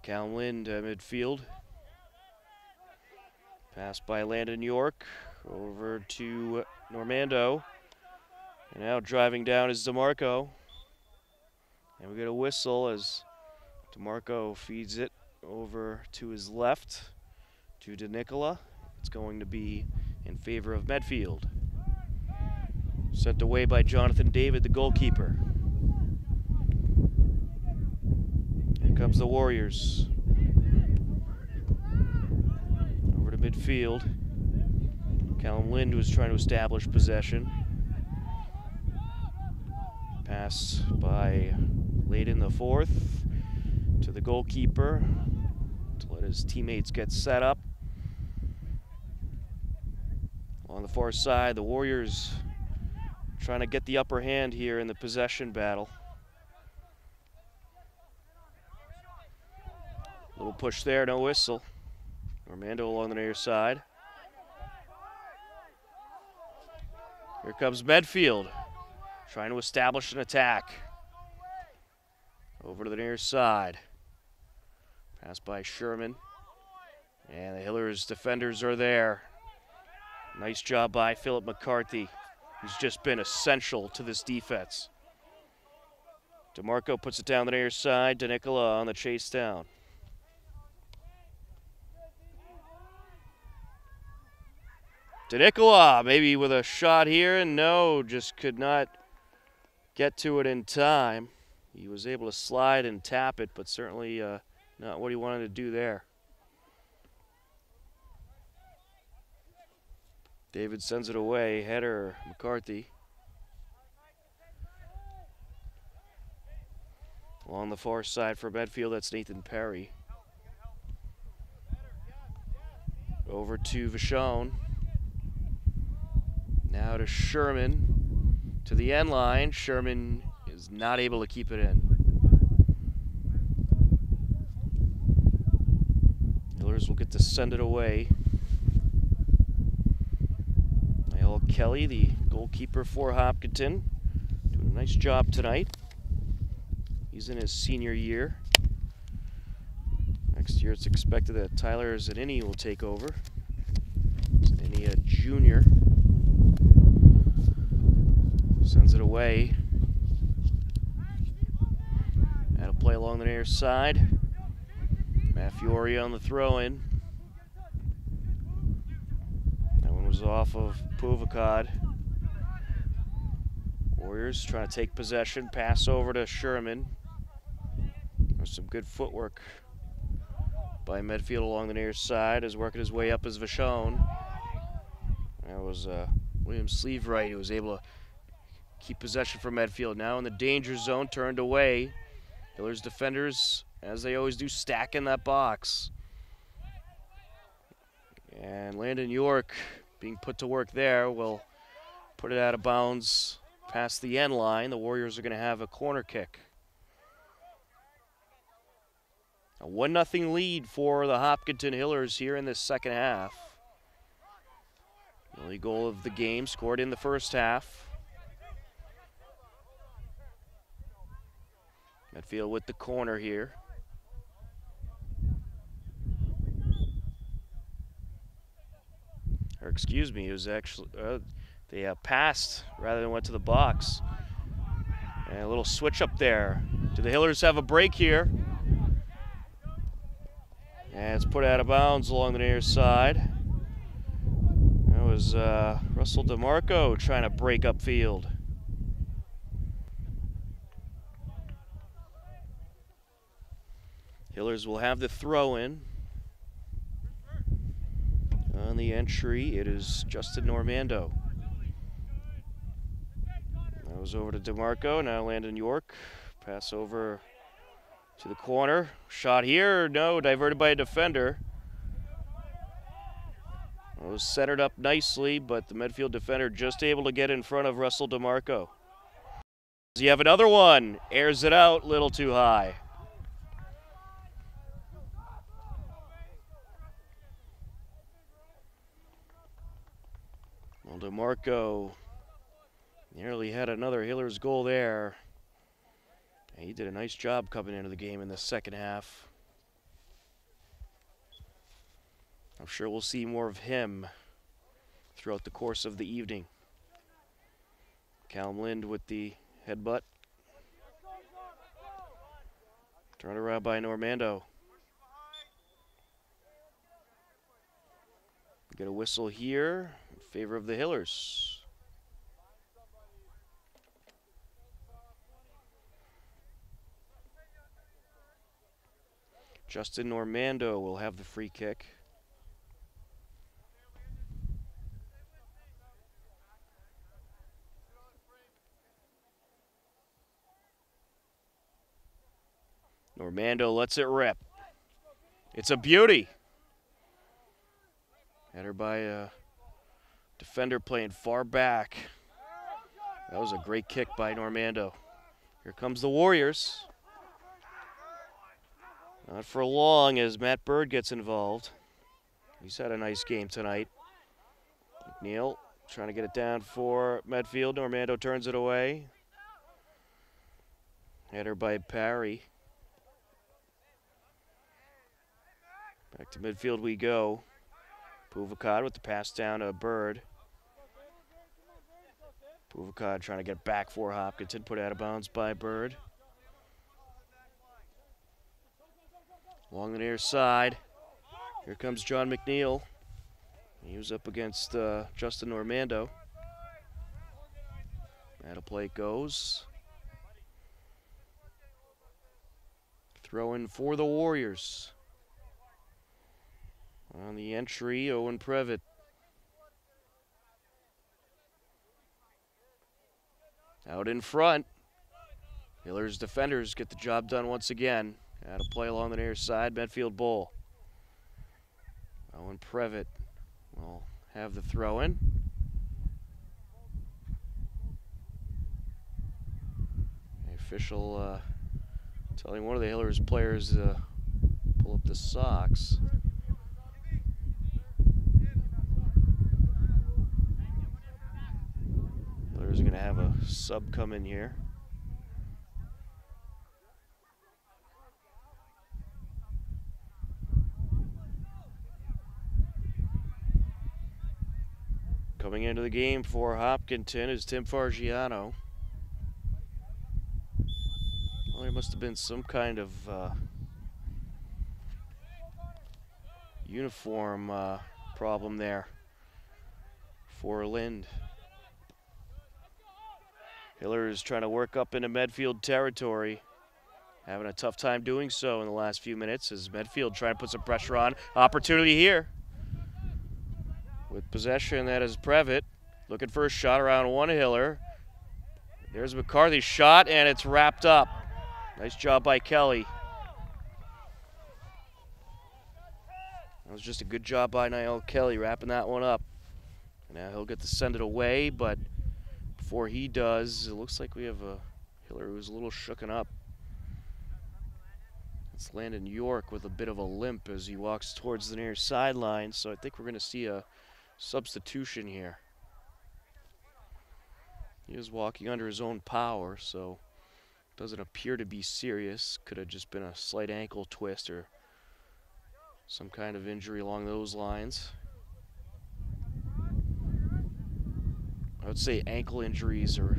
Cal Lind to midfield. Pass by Landon York over to Normando. And now driving down is DeMarco. And we get a whistle as DeMarco feeds it over to his left to DeNicola. It's going to be in favor of Medfield. Sent away by Jonathan David, the goalkeeper. Here comes the Warriors. Over to midfield. Callum Lind was trying to establish possession. Pass by Layden the fourth to the goalkeeper to let his teammates get set up. On the far side, the Warriors trying to get the upper hand here in the possession battle. Little push there, no whistle. Normando along the near side. Here comes Medfield, trying to establish an attack. Over to the near side. Pass by Sherman. And the Hillers defenders are there. Nice job by Philip McCarthy, who's just been essential to this defense. DeMarco puts it down the near side. DeNicola on the chase down. DeNicola maybe with a shot here, and no, just could not get to it in time. He was able to slide and tap it, but certainly uh, not what he wanted to do there. David sends it away. Header, McCarthy. Along the far side for Medfield, that's Nathan Perry. Over to Vachon. Now to Sherman. To the end line. Sherman is not able to keep it in. Hillers will get to send it away. Kelly, the goalkeeper for Hopkinton, doing a nice job tonight. He's in his senior year. Next year it's expected that Tyler Zanini will take over. Zanini a junior. Sends it away. A play along the near side. Matt Fiore on the throw in. That one was off of Puvakad. Warriors trying to take possession, pass over to Sherman. There's some good footwork by Medfield along the near side, is working his way up as Vachon. That was uh, William Sleeveright who was able to keep possession for Medfield. Now in the danger zone, turned away. Hillers defenders, as they always do, stack in that box. And Landon York being put to work there will put it out of bounds past the end line. The Warriors are going to have a corner kick. A 1 0 lead for the Hopkinton Hillers here in the second half. The only goal of the game scored in the first half. Medfield with the corner here. Or excuse me, it was actually, uh, they uh, passed rather than went to the box. And a little switch up there. Do the Hillers have a break here? And it's put out of bounds along the near side. That was uh, Russell DeMarco trying to break up field. Hillers will have the throw in. On the entry, it is Justin Normando. That was over to DeMarco, now Landon York. Pass over to the corner. Shot here, no, diverted by a defender. It was centered up nicely, but the midfield defender just able to get in front of Russell DeMarco. You have another one, airs it out, little too high. Well, DeMarco nearly had another Hillers goal there. He did a nice job coming into the game in the second half. I'm sure we'll see more of him throughout the course of the evening. Callum Lind with the headbutt. Turn around by Normando. Get a whistle here favor of the Hillers. Justin Normando will have the free kick. Normando lets it rip. It's a beauty. Header by a defender playing far back. That was a great kick by Normando. Here comes the Warriors. Not for long as Matt Bird gets involved. He's had a nice game tonight. McNeil trying to get it down for Medfield. Normando turns it away. Header by Parry. Back to midfield we go. Puvakad with the pass down to Bird. Puvakad trying to get back for Hopkinton, put out of bounds by Bird. Along the near side, here comes John McNeil. He was up against uh, Justin Normando. That'll play goes. Throw in for the Warriors. On the entry, Owen Previtt. Out in front. Hillers defenders get the job done once again. Out of play along the near side, Medfield Bowl. Owen Previtt will have the throw in. The official uh, telling one of the Hillers players to pull up the socks. Are going to have a sub come in here. Coming into the game for Hopkinton is Tim Fargiano. Well, there must have been some kind of uh, uniform uh, problem there for Lind. Hiller is trying to work up into Medfield territory. Having a tough time doing so in the last few minutes as Medfield trying to put some pressure on. Opportunity here. With possession, that is Previtt. Looking for a shot around one Hiller. There's McCarthy's shot, and it's wrapped up. Nice job by Kelly. That was just a good job by Niall Kelly wrapping that one up. Now he'll get to send it away, but before he does, it looks like we have a Hiller who's a little shooken up. It's Landon York with a bit of a limp as he walks towards the near sideline, so I think we're going to see a substitution here. He is walking under his own power, so doesn't appear to be serious. Could have just been a slight ankle twist or some kind of injury along those lines. I would say ankle injuries are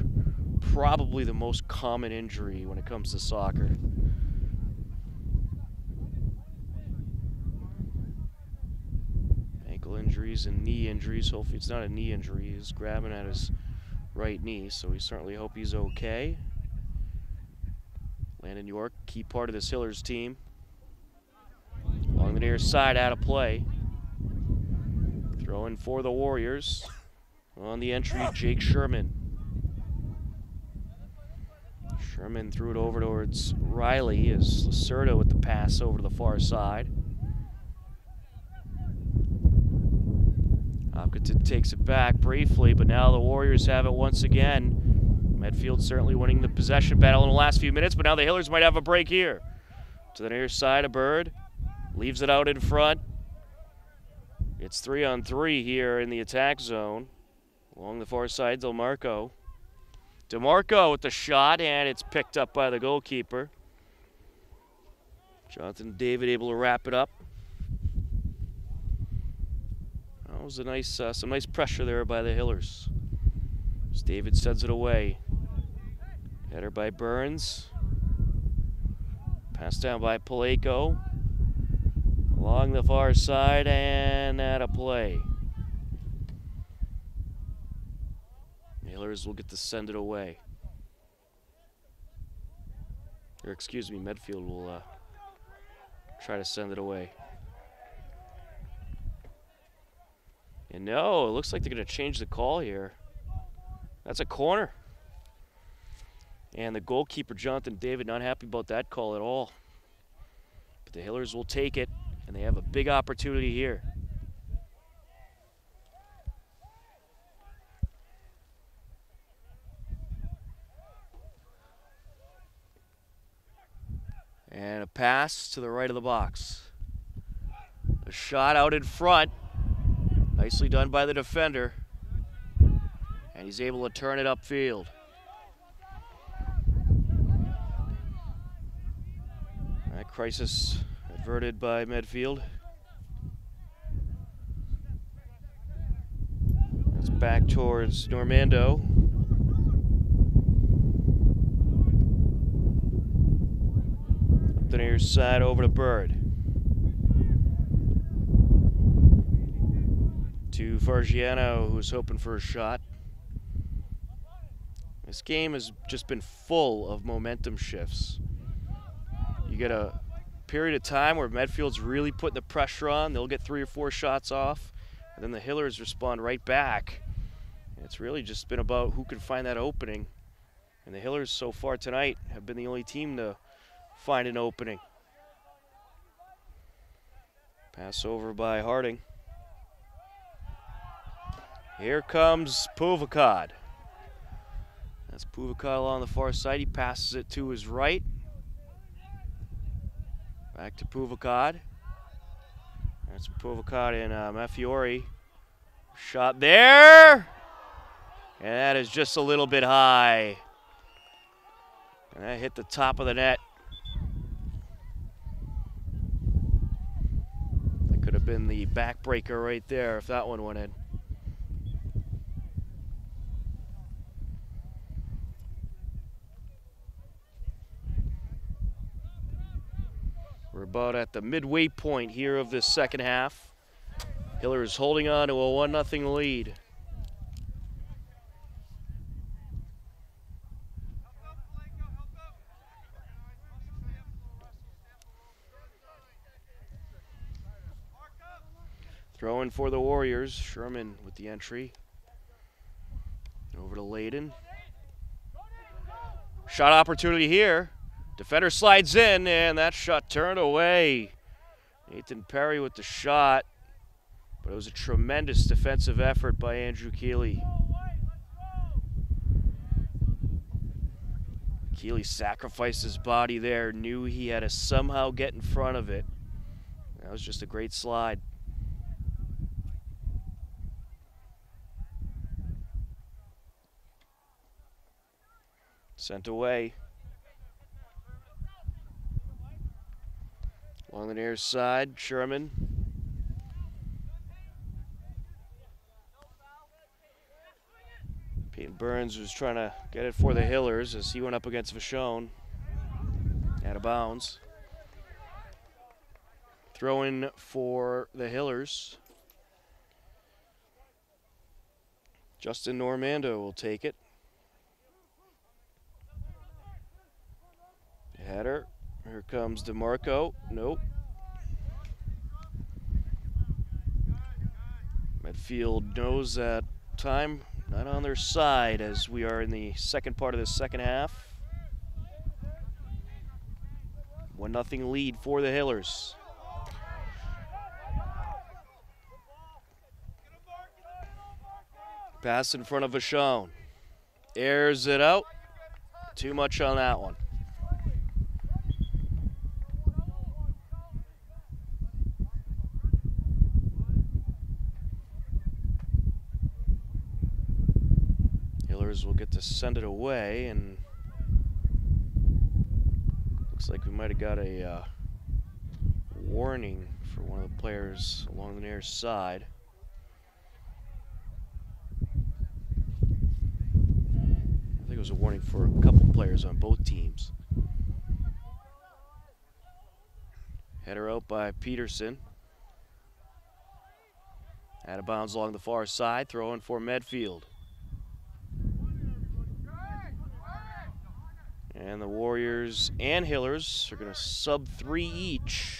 probably the most common injury when it comes to soccer. Ankle injuries and knee injuries. Hopefully it's not a knee injury. He's grabbing at his right knee, so we certainly hope he's okay. Landon York, key part of this Hillers team. Along the near side, out of play. Throwing for the Warriors. On the entry, Jake Sherman. Sherman threw it over towards Riley as Lacerda with the pass over to the far side. Hopkinton takes it back briefly, but now the Warriors have it once again. Medfield certainly winning the possession battle in the last few minutes, but now the Hillers might have a break here. To the near side a Bird. Leaves it out in front. It's three on three here in the attack zone. Along the far side, DeMarco. DeMarco with the shot, and it's picked up by the goalkeeper. Jonathan David able to wrap it up. That was a nice, uh, some nice pressure there by the Hillers. As David sends it away. Header by Burns. Passed down by Paleko. Along the far side and at a play. Hillers will get to send it away. Or excuse me, Medfield will uh, try to send it away. And no, it looks like they're going to change the call here. That's a corner. And the goalkeeper, Jonathan David, not happy about that call at all. But the Hillers will take it, and they have a big opportunity here. And a pass to the right of the box. A shot out in front. Nicely done by the defender. And he's able to turn it upfield. That crisis averted by Medfield. That's back towards Normando. The near side over to Bird. To Fargiano, who's hoping for a shot. This game has just been full of momentum shifts. You get a period of time where Medfield's really putting the pressure on. They'll get three or four shots off, and then the Hillers respond right back. And it's really just been about who can find that opening. And the Hillers so far tonight have been the only team to find an opening. Pass over by Harding. Here comes Puvakad. That's Puvakad along the far side. He passes it to his right. Back to Puvakad. That's Puvakad and uh, Mafiori. Shot there. And that is just a little bit high. And that hit the top of the net. That could have been the backbreaker right there if that one went in. We're about at the midway point here of this second half. Hiller is holding on to a 1 0 Throwing for the Warriors. Sherman with the entry. Over to Layden. Shot opportunity here. Defender slides in, and that shot turned away. Nathan Perry with the shot, but it was a tremendous defensive effort by Andrew Keeley. Keeley sacrificed his body there, knew he had to somehow get in front of it. That was just a great slide. Sent away. Along the near side, Sherman. Peyton Burns was trying to get it for the Hillers as he went up against Vachon. Out of bounds. Throw in for the Hillers. Justin Normando will take it. Header. Here comes DeMarco. Nope. Medfield knows that time not on their side as we are in the second part of the second half. One nothing lead for the Hillers. Pass in front of Vachon. Airs it out. Too much on that one. We'll get to send it away, and looks like we might have got a uh, warning for one of the players along the near side. I think it was a warning for a couple players on both teams. Header out by Peterson. Out of bounds along the far side, throw in for Medfield. And the Warriors and Hillers are going to sub three each.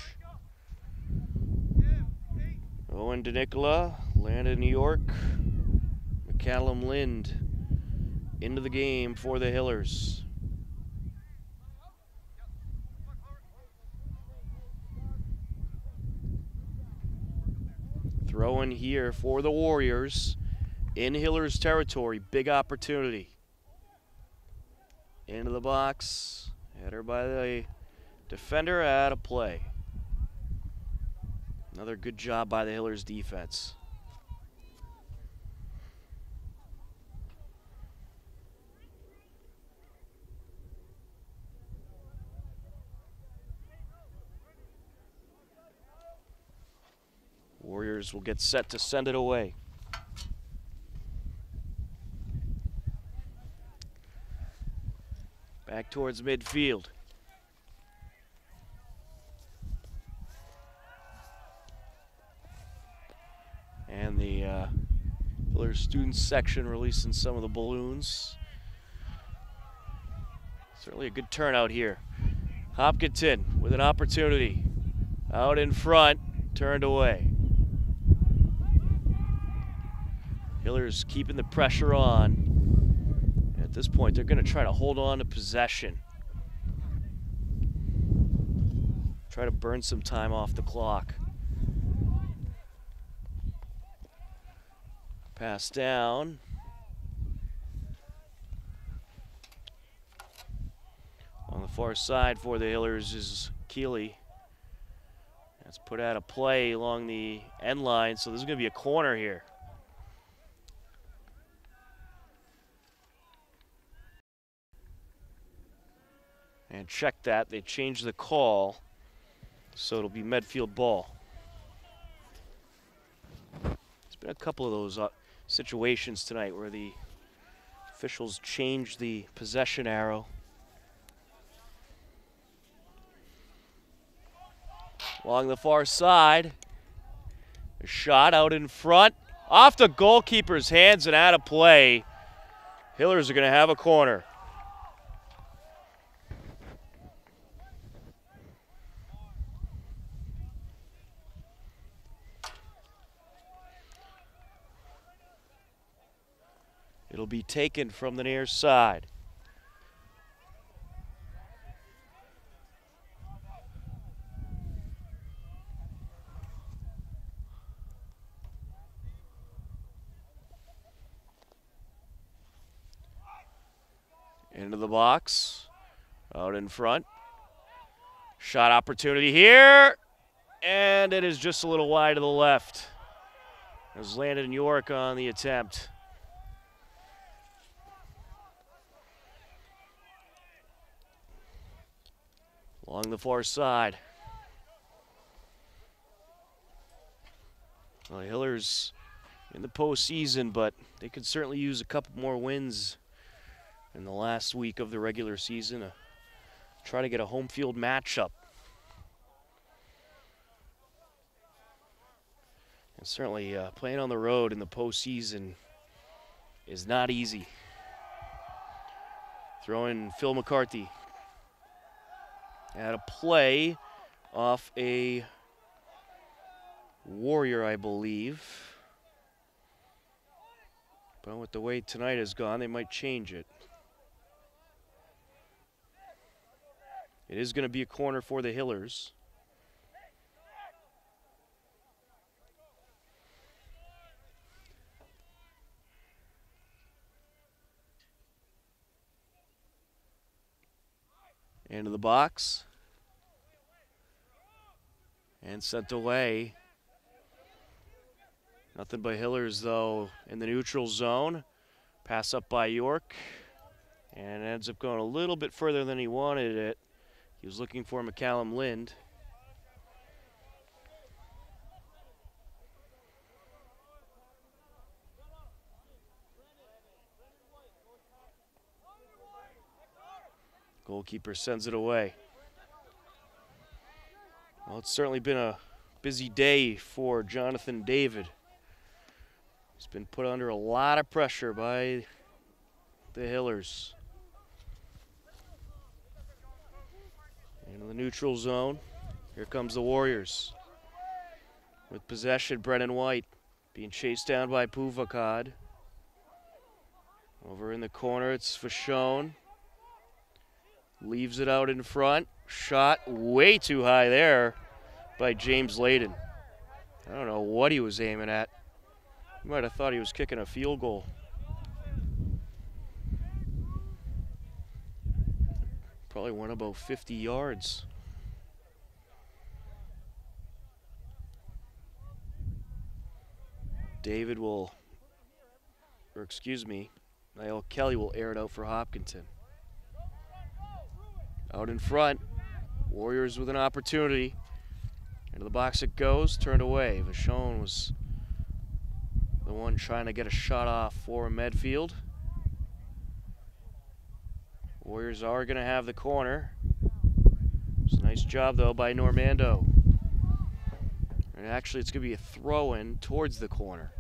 Owen DeNicola, Landon New York, McCallum Lind into the game for the Hillers. Throwing here for the Warriors in Hillers territory. Big opportunity. Into the box. Header by the defender out of play. Another good job by the Hillers defense. Warriors will get set to send it away. Back towards midfield. And the uh, students section releasing some of the balloons. Certainly a good turnout here. Hopkinton with an opportunity. Out in front, turned away. Hillers keeping the pressure on. At this point, they're going to try to hold on to possession. Try to burn some time off the clock. Pass down. On the far side for the Hillers is Keeley. That's put out of play along the end line, so this is going to be a corner here. And check that, they changed the call, so it'll be Medfield ball. There's been a couple of those uh, situations tonight where the officials change the possession arrow. Along the far side, a shot out in front, off the goalkeeper's hands and out of play. Hillers are going to have a corner. It'll be taken from the near side. Into the box, out in front. Shot opportunity here, and it is just a little wide to the left. It was Landon York on the attempt. Along the far side. Well, Hillers in the postseason, but they could certainly use a couple more wins in the last week of the regular season to try to get a home field matchup. And certainly uh, playing on the road in the postseason is not easy. Throwing Phil McCarthy at a play off a Warrior, I believe. But with the way tonight has gone, they might change it. It is going to be a corner for the Hillers. Into the box. And sent away. Nothing but Hillers, though, in the neutral zone. Pass up by York. And ends up going a little bit further than he wanted it. He was looking for McCallum Lind. Goalkeeper sends it away. Well, it's certainly been a busy day for Jonathan David. He's been put under a lot of pressure by the Hillers. Into the neutral zone. Here comes the Warriors. With possession, Brennan White being chased down by Puvakad. Over in the corner, it's Vachon. Leaves it out in front. Shot way too high there by James Layden. I don't know what he was aiming at. You might have thought he was kicking a field goal. Probably went about 50 yards. David will, or excuse me, Niall Kelly will air it out for Hopkinton. Out in front, Warriors with an opportunity. Into the box it goes, turned away. Vachon was the one trying to get a shot off for Medfield. Warriors are going to have the corner. It's a nice job, though, by Normando. And actually, it's going to be a throw in towards the corner.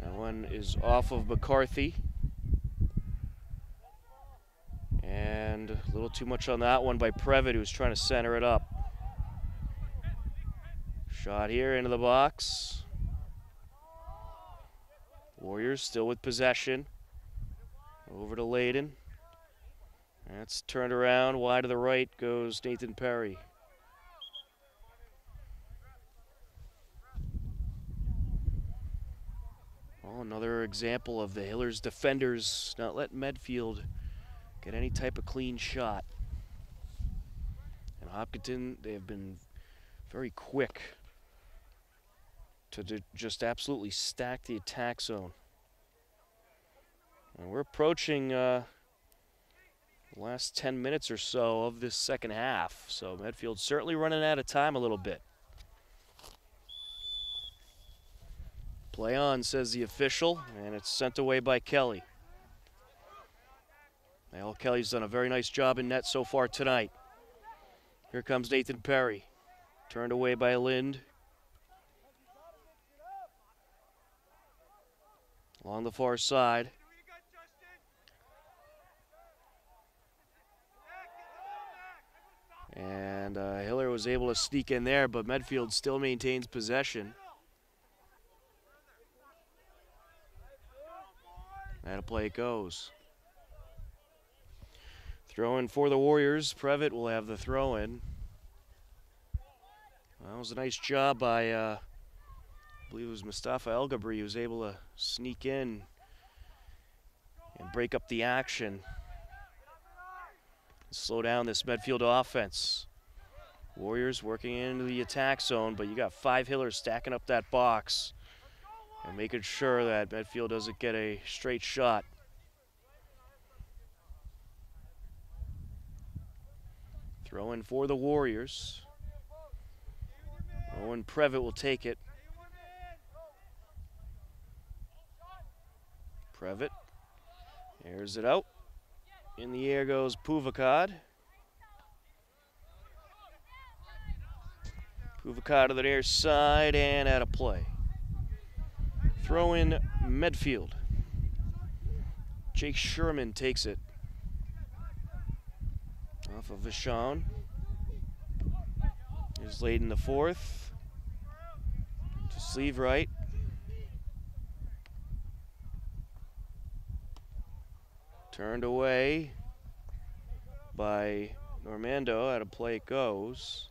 That one is off of McCarthy. And a little too much on that one by Previtt, who's trying to center it up. Shot here into the box. Warriors still with possession. Over to Layden. That's turned around. Wide to the right goes Nathan Perry. Well, another example of the Hillers defenders not letting Medfield get any type of clean shot. And Hopkinton, they have been very quick to just absolutely stack the attack zone. And we're approaching uh, the last 10 minutes or so of this second half. So Medfield certainly running out of time a little bit. Play on, says the official, and it's sent away by Kelly. Al Kelly's done a very nice job in net so far tonight. Here comes Nathan Perry. Turned away by Lind. Along the far side. And uh, Hiller was able to sneak in there, but Medfield still maintains possession. And a play it goes. Throw in for the Warriors. Previtt will have the throw in. That was a nice job by, uh, I believe it was Mustafa Elgabri who was able to sneak in and break up the action. Slow down this Medfield offense. Warriors working into the attack zone, but you got five Hillers stacking up that box and making sure that Medfield doesn't get a straight shot. Throw in for the Warriors. Owen Previtt will take it. Previtt airs it out. In the air goes Puvakad. Puvakad to the near side and out of play. Throw in Medfield. Jake Sherman takes it. Off of Vachon. Is laid in the fourth. To sleeve right. Turned away by Normando. Out of play it goes.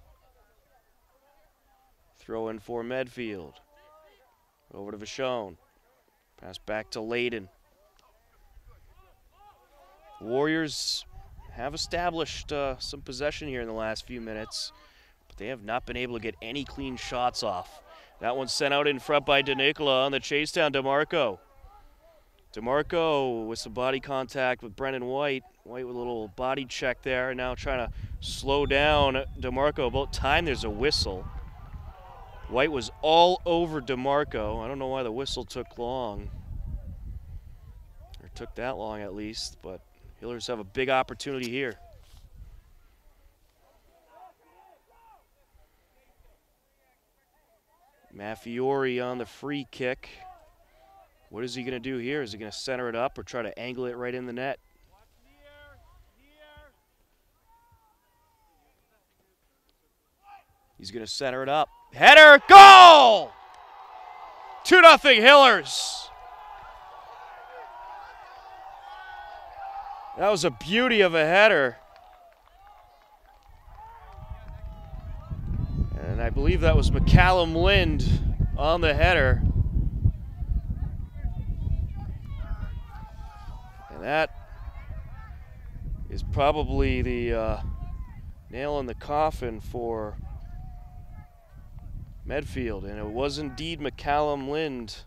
Throw in for Medfield. Over to Vachon. Pass back to Layden. Warriors have established uh, some possession here in the last few minutes, but they have not been able to get any clean shots off. That one sent out in front by DeNicola on the chase down DeMarco. DeMarco with some body contact with Brennan White. White with a little body check there, now trying to slow down DeMarco. About time there's a whistle. White was all over DeMarco. I don't know why the whistle took long. They're took that long at least, but Hillers have a big opportunity here. Maffiori on the free kick. What is he going to do here? Is he going to center it up or try to angle it right in the net? He's going to center it up. Header, goal! 2 0 Hillers. That was a beauty of a header. And I believe that was McCallum Lind on the header. And that is probably the uh, nail in the coffin for Medfield. And it was indeed McCallum Lind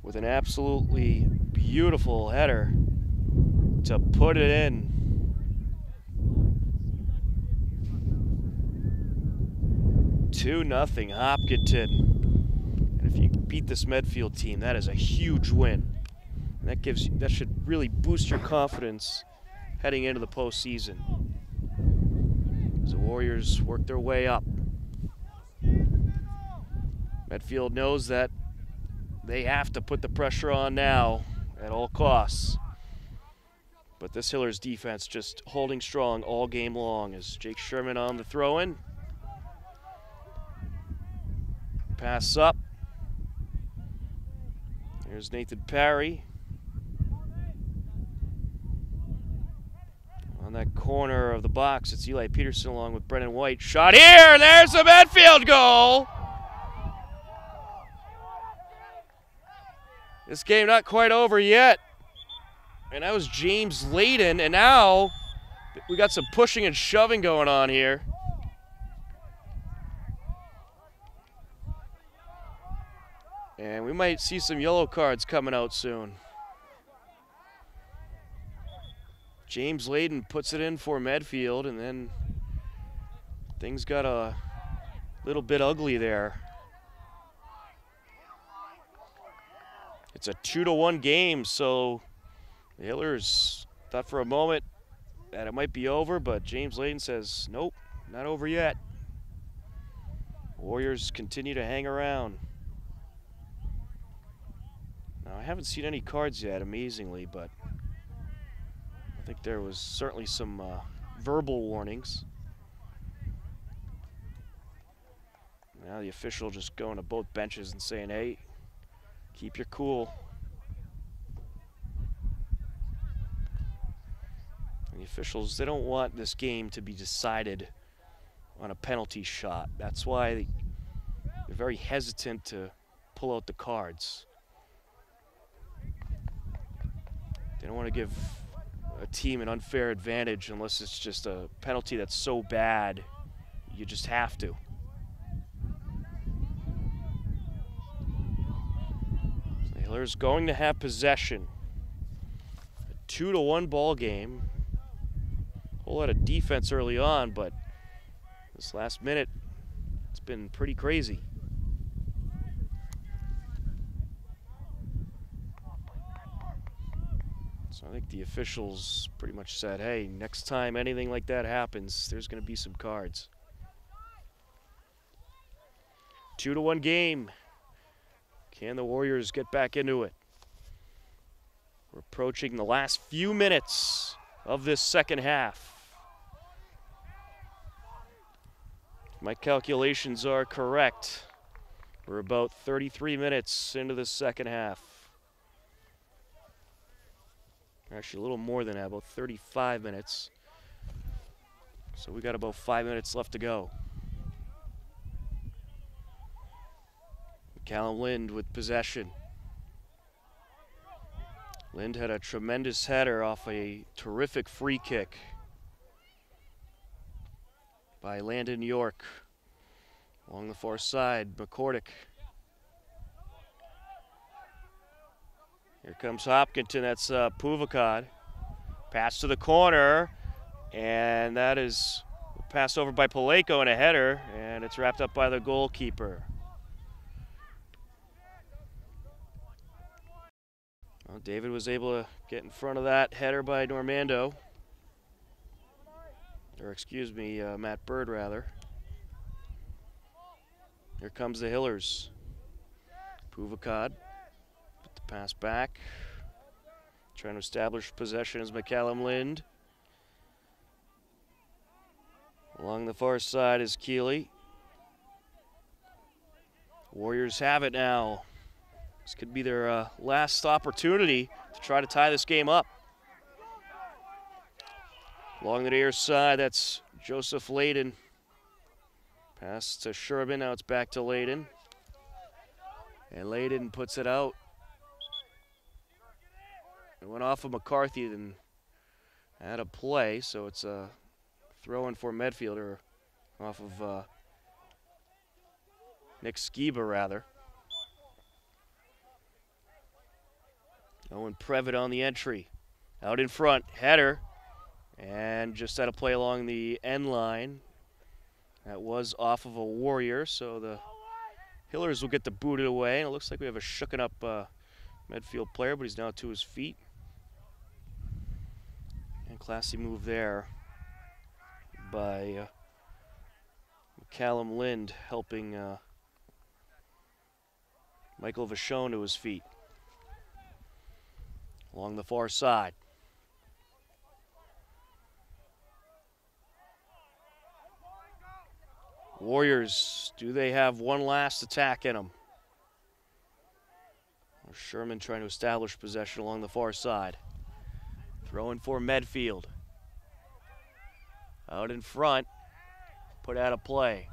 with an absolutely beautiful header to put it in. Two nothing Hopkinton. And if you beat this Medfield team, that is a huge win. And that gives that should really boost your confidence heading into the postseason. As the Warriors work their way up. Medfield knows that they have to put the pressure on now at all costs. But this Hillers defense just holding strong all game long as Jake Sherman on the throw in. Pass up. There's Nathan Parry. On that corner of the box, it's Eli Peterson along with Brennan White. Shot here, there's the Medfield goal. This game not quite over yet. And that was James Layden. And now we got some pushing and shoving going on here. And we might see some yellow cards coming out soon. James Layden puts it in for Medfield, and then things got a little bit ugly there. It's a two to one game, so Hillers thought for a moment that it might be over, but James Layden says, nope, not over yet. Warriors continue to hang around. Now, I haven't seen any cards yet, amazingly, but I think there was certainly some uh, verbal warnings. Now the official just going to both benches and saying, hey, keep your cool. The officials, they don't want this game to be decided on a penalty shot. That's why they're very hesitant to pull out the cards. They don't want to give a team an unfair advantage unless it's just a penalty that's so bad you just have to. Hillers going to have possession. A two to one ball game. Whole lot of defense early on, but this last minute, it's been pretty crazy. So I think the officials pretty much said, hey, next time anything like that happens, there's going to be some cards. Two to one game. Can the Warriors get back into it? We're approaching the last few minutes of this second half. My calculations are correct. We're about 33 minutes into the second half. Actually, a little more than that, about 35 minutes. So we got about five minutes left to go. Callum Lind with possession. Lind had a tremendous header off a terrific free kick by Landon York. Along the far side, McCordick Here comes Hopkinton. That's uh, Puvakad. Pass to the corner, and that is passed over by Paleko in a header, and it's wrapped up by the goalkeeper. Well, David was able to get in front of that header by Normando. Or, excuse me, uh, Matt Bird, rather. Here comes the Hillers. Puvakad. Put the pass back. Trying to establish possession is McCallum Lind. Along the far side is Keeley. Warriors have it now. This could be their uh, last opportunity to try to tie this game up. Along the near side, that's Joseph Layden. Pass to Sherman, now it's back to Layden. And Layden puts it out. It went off of McCarthy and had a play, so it's a throw in for Medfield or off of uh, Nick Skiba, rather. Owen Previtt on the entry. Out in front, header. And just had a play along the end line. That was off of a Warrior, so the Hillers will get the booted away. And it looks like we have a shooken up uh, Medfield player, but he's now to his feet. And classy move there by uh, Callum Lind helping uh, Michael Vachon to his feet. Along the far side. Warriors, do they have one last attack in them? Sherman trying to establish possession along the far side. Throwing for Medfield. Out in front, put out a play.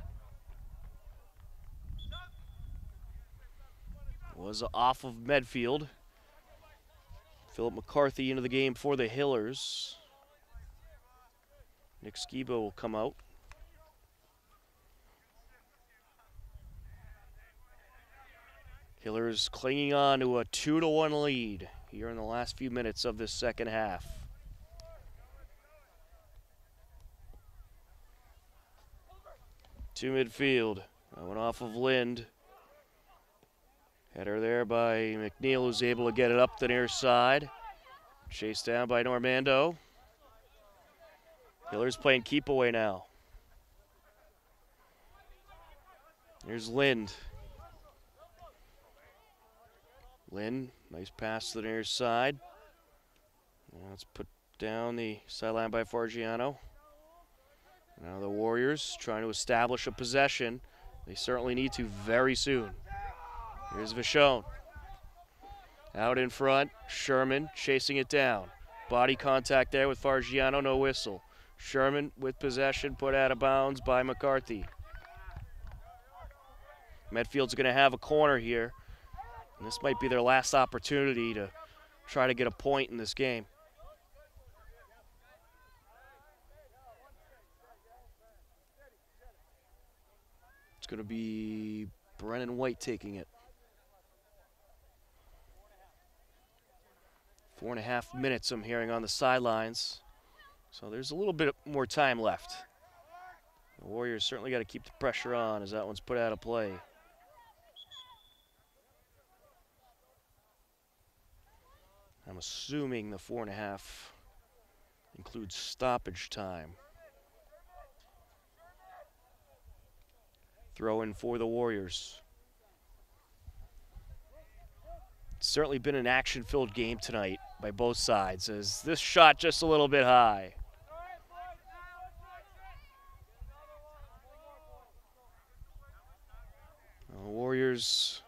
Was off of Medfield. Philip McCarthy into the game for the Hillers. Nick Skiba will come out. Hillers clinging on to a two to one lead here in the last few minutes of this second half. To midfield. That went off of Lind. Header there by McNeil, who's able to get it up the near side. Chased down by Normando. Hillers playing keep away now. Here's Lind. Lind, nice pass to the near side. Now let's put down the sideline by Fargiano. Now the Warriors trying to establish a possession. They certainly need to very soon. Here's Vachon. Out in front, Sherman chasing it down. Body contact there with Fargiano, no whistle. Sherman with possession, put out of bounds by McCarthy. Medfield's going to have a corner here. And this might be their last opportunity to try to get a point in this game. It's going to be Brennan White taking it. Four and a half minutes I'm hearing on the sidelines. So there's a little bit more time left. The Warriors certainly got to keep the pressure on as that one's put out of play. Assuming the four and a half includes stoppage time. Throw in for the Warriors. It's certainly been an action filled game tonight by both sides as this shot just a little bit high. The Warriors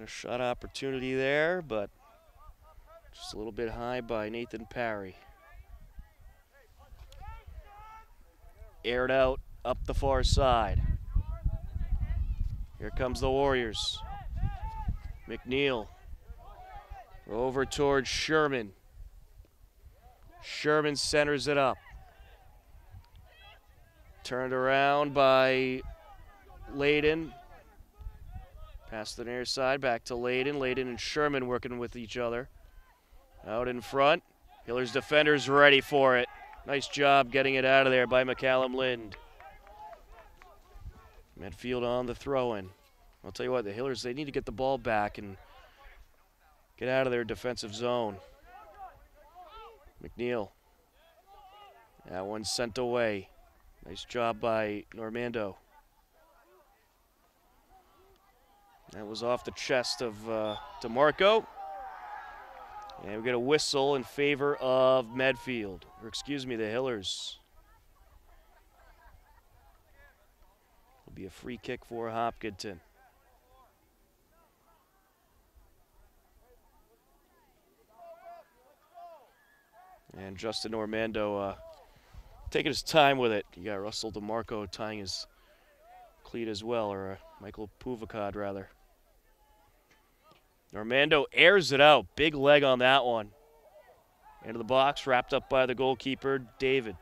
had a shot opportunity there, but just a little bit high by Nathan Parry. Aired out up the far side. Here comes the Warriors. McNeil over towards Sherman. Sherman centers it up. Turned around by Layden. Pass the near side, back to Layden. Layden and Sherman working with each other. Out in front. Hillers defenders ready for it. Nice job getting it out of there by McCallum Lind. Medfield on the throw in. I'll tell you what, the Hillers, they need to get the ball back and get out of their defensive zone. McNeil. That one sent away. Nice job by Normando. That was off the chest of uh, DeMarco. And we get a whistle in favor of Medfield, or excuse me, the Hillers. It'll be a free kick for Hopkinton. And Justin Normando uh, taking his time with it. You got Russell DeMarco tying his cleat as well, or uh, Michael Puvakad rather. Normando airs it out. Big leg on that one. Into the box, wrapped up by the goalkeeper, David.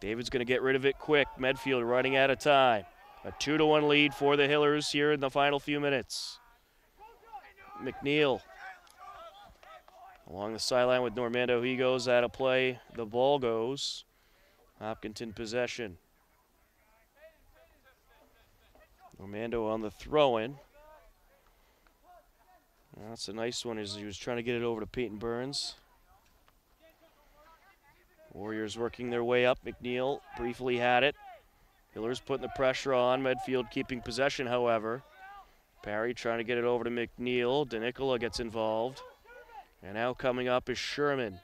David's going to get rid of it quick. Medfield running out of time. A two to one lead for the Hillers here in the final few minutes. McNeil along the sideline with Normando. He goes out of play. The ball goes. Hopkinton possession. Normando on the throw in. That's a nice one as he was trying to get it over to Peyton Burns. Warriors working their way up. McNeil briefly had it. Hillers putting the pressure on. Medfield keeping possession, however. Parry trying to get it over to McNeil. DeNicola gets involved. And now coming up is Sherman.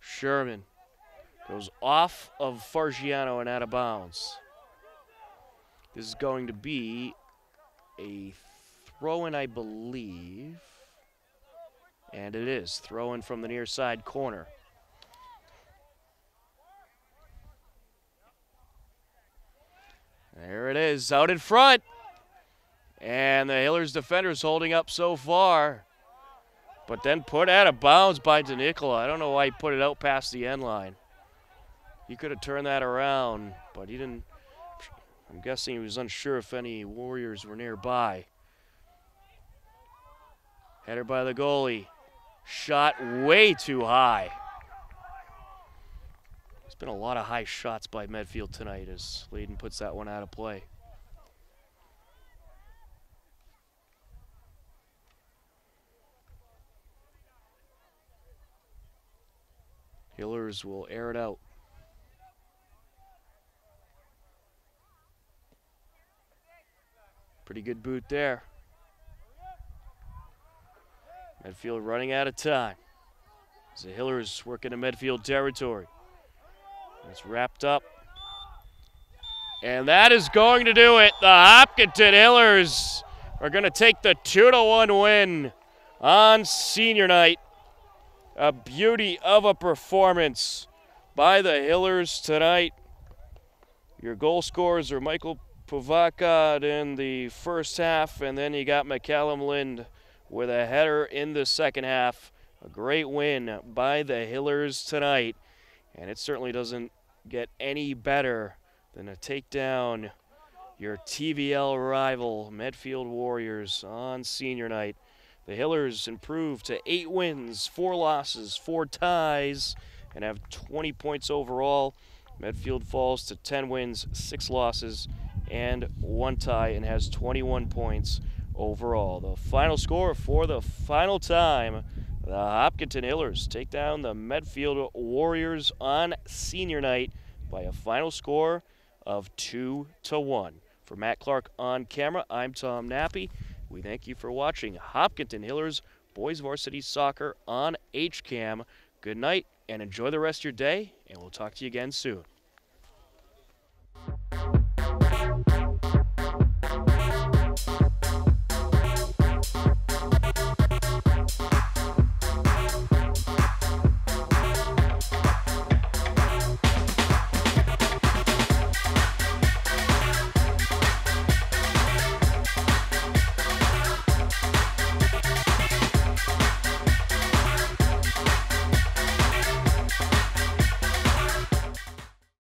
Sherman goes off of Fargiano and out of bounds. This is going to be a throw in, I believe. And it is. Throw in from the near side corner. There it is, out in front. And the Hillers defenders holding up so far. But then put out of bounds by DeNicola. I don't know why he put it out past the end line. He could have turned that around, but he didn't. I'm guessing he was unsure if any Warriors were nearby. Header by the goalie. Shot way too high. There's been a lot of high shots by Medfield tonight as Layden puts that one out of play. Hillers will air it out. Pretty good boot there. Medfield running out of time. As the Hillers working in Medfield territory. It's wrapped up. And that is going to do it. The Hopkinton Hillers are going to take the 2 to 1 win on senior night. A beauty of a performance by the Hillers tonight. Your goal scorers are Michael Puvakad in the first half, and then you got McCallum Lind with a header in the second half. A great win by the Hillers tonight, and it certainly doesn't get any better than to take down your TVL rival, Medfield Warriors, on senior night. The Hillers improve to eight wins, four losses, four ties, and have 20 points overall. Medfield falls to 10 wins, six losses, and one tie, and has 21 points overall. The final score for the final time the Hopkinton Hillers take down the Medfield Warriors on senior night by a final score of 2 to 1. For Matt Clark on camera, I'm Tom Nappy. We thank you for watching Hopkinton Hillers Boys Varsity Soccer on HCAM. Good night and enjoy the rest of your day, and we'll talk to you again soon.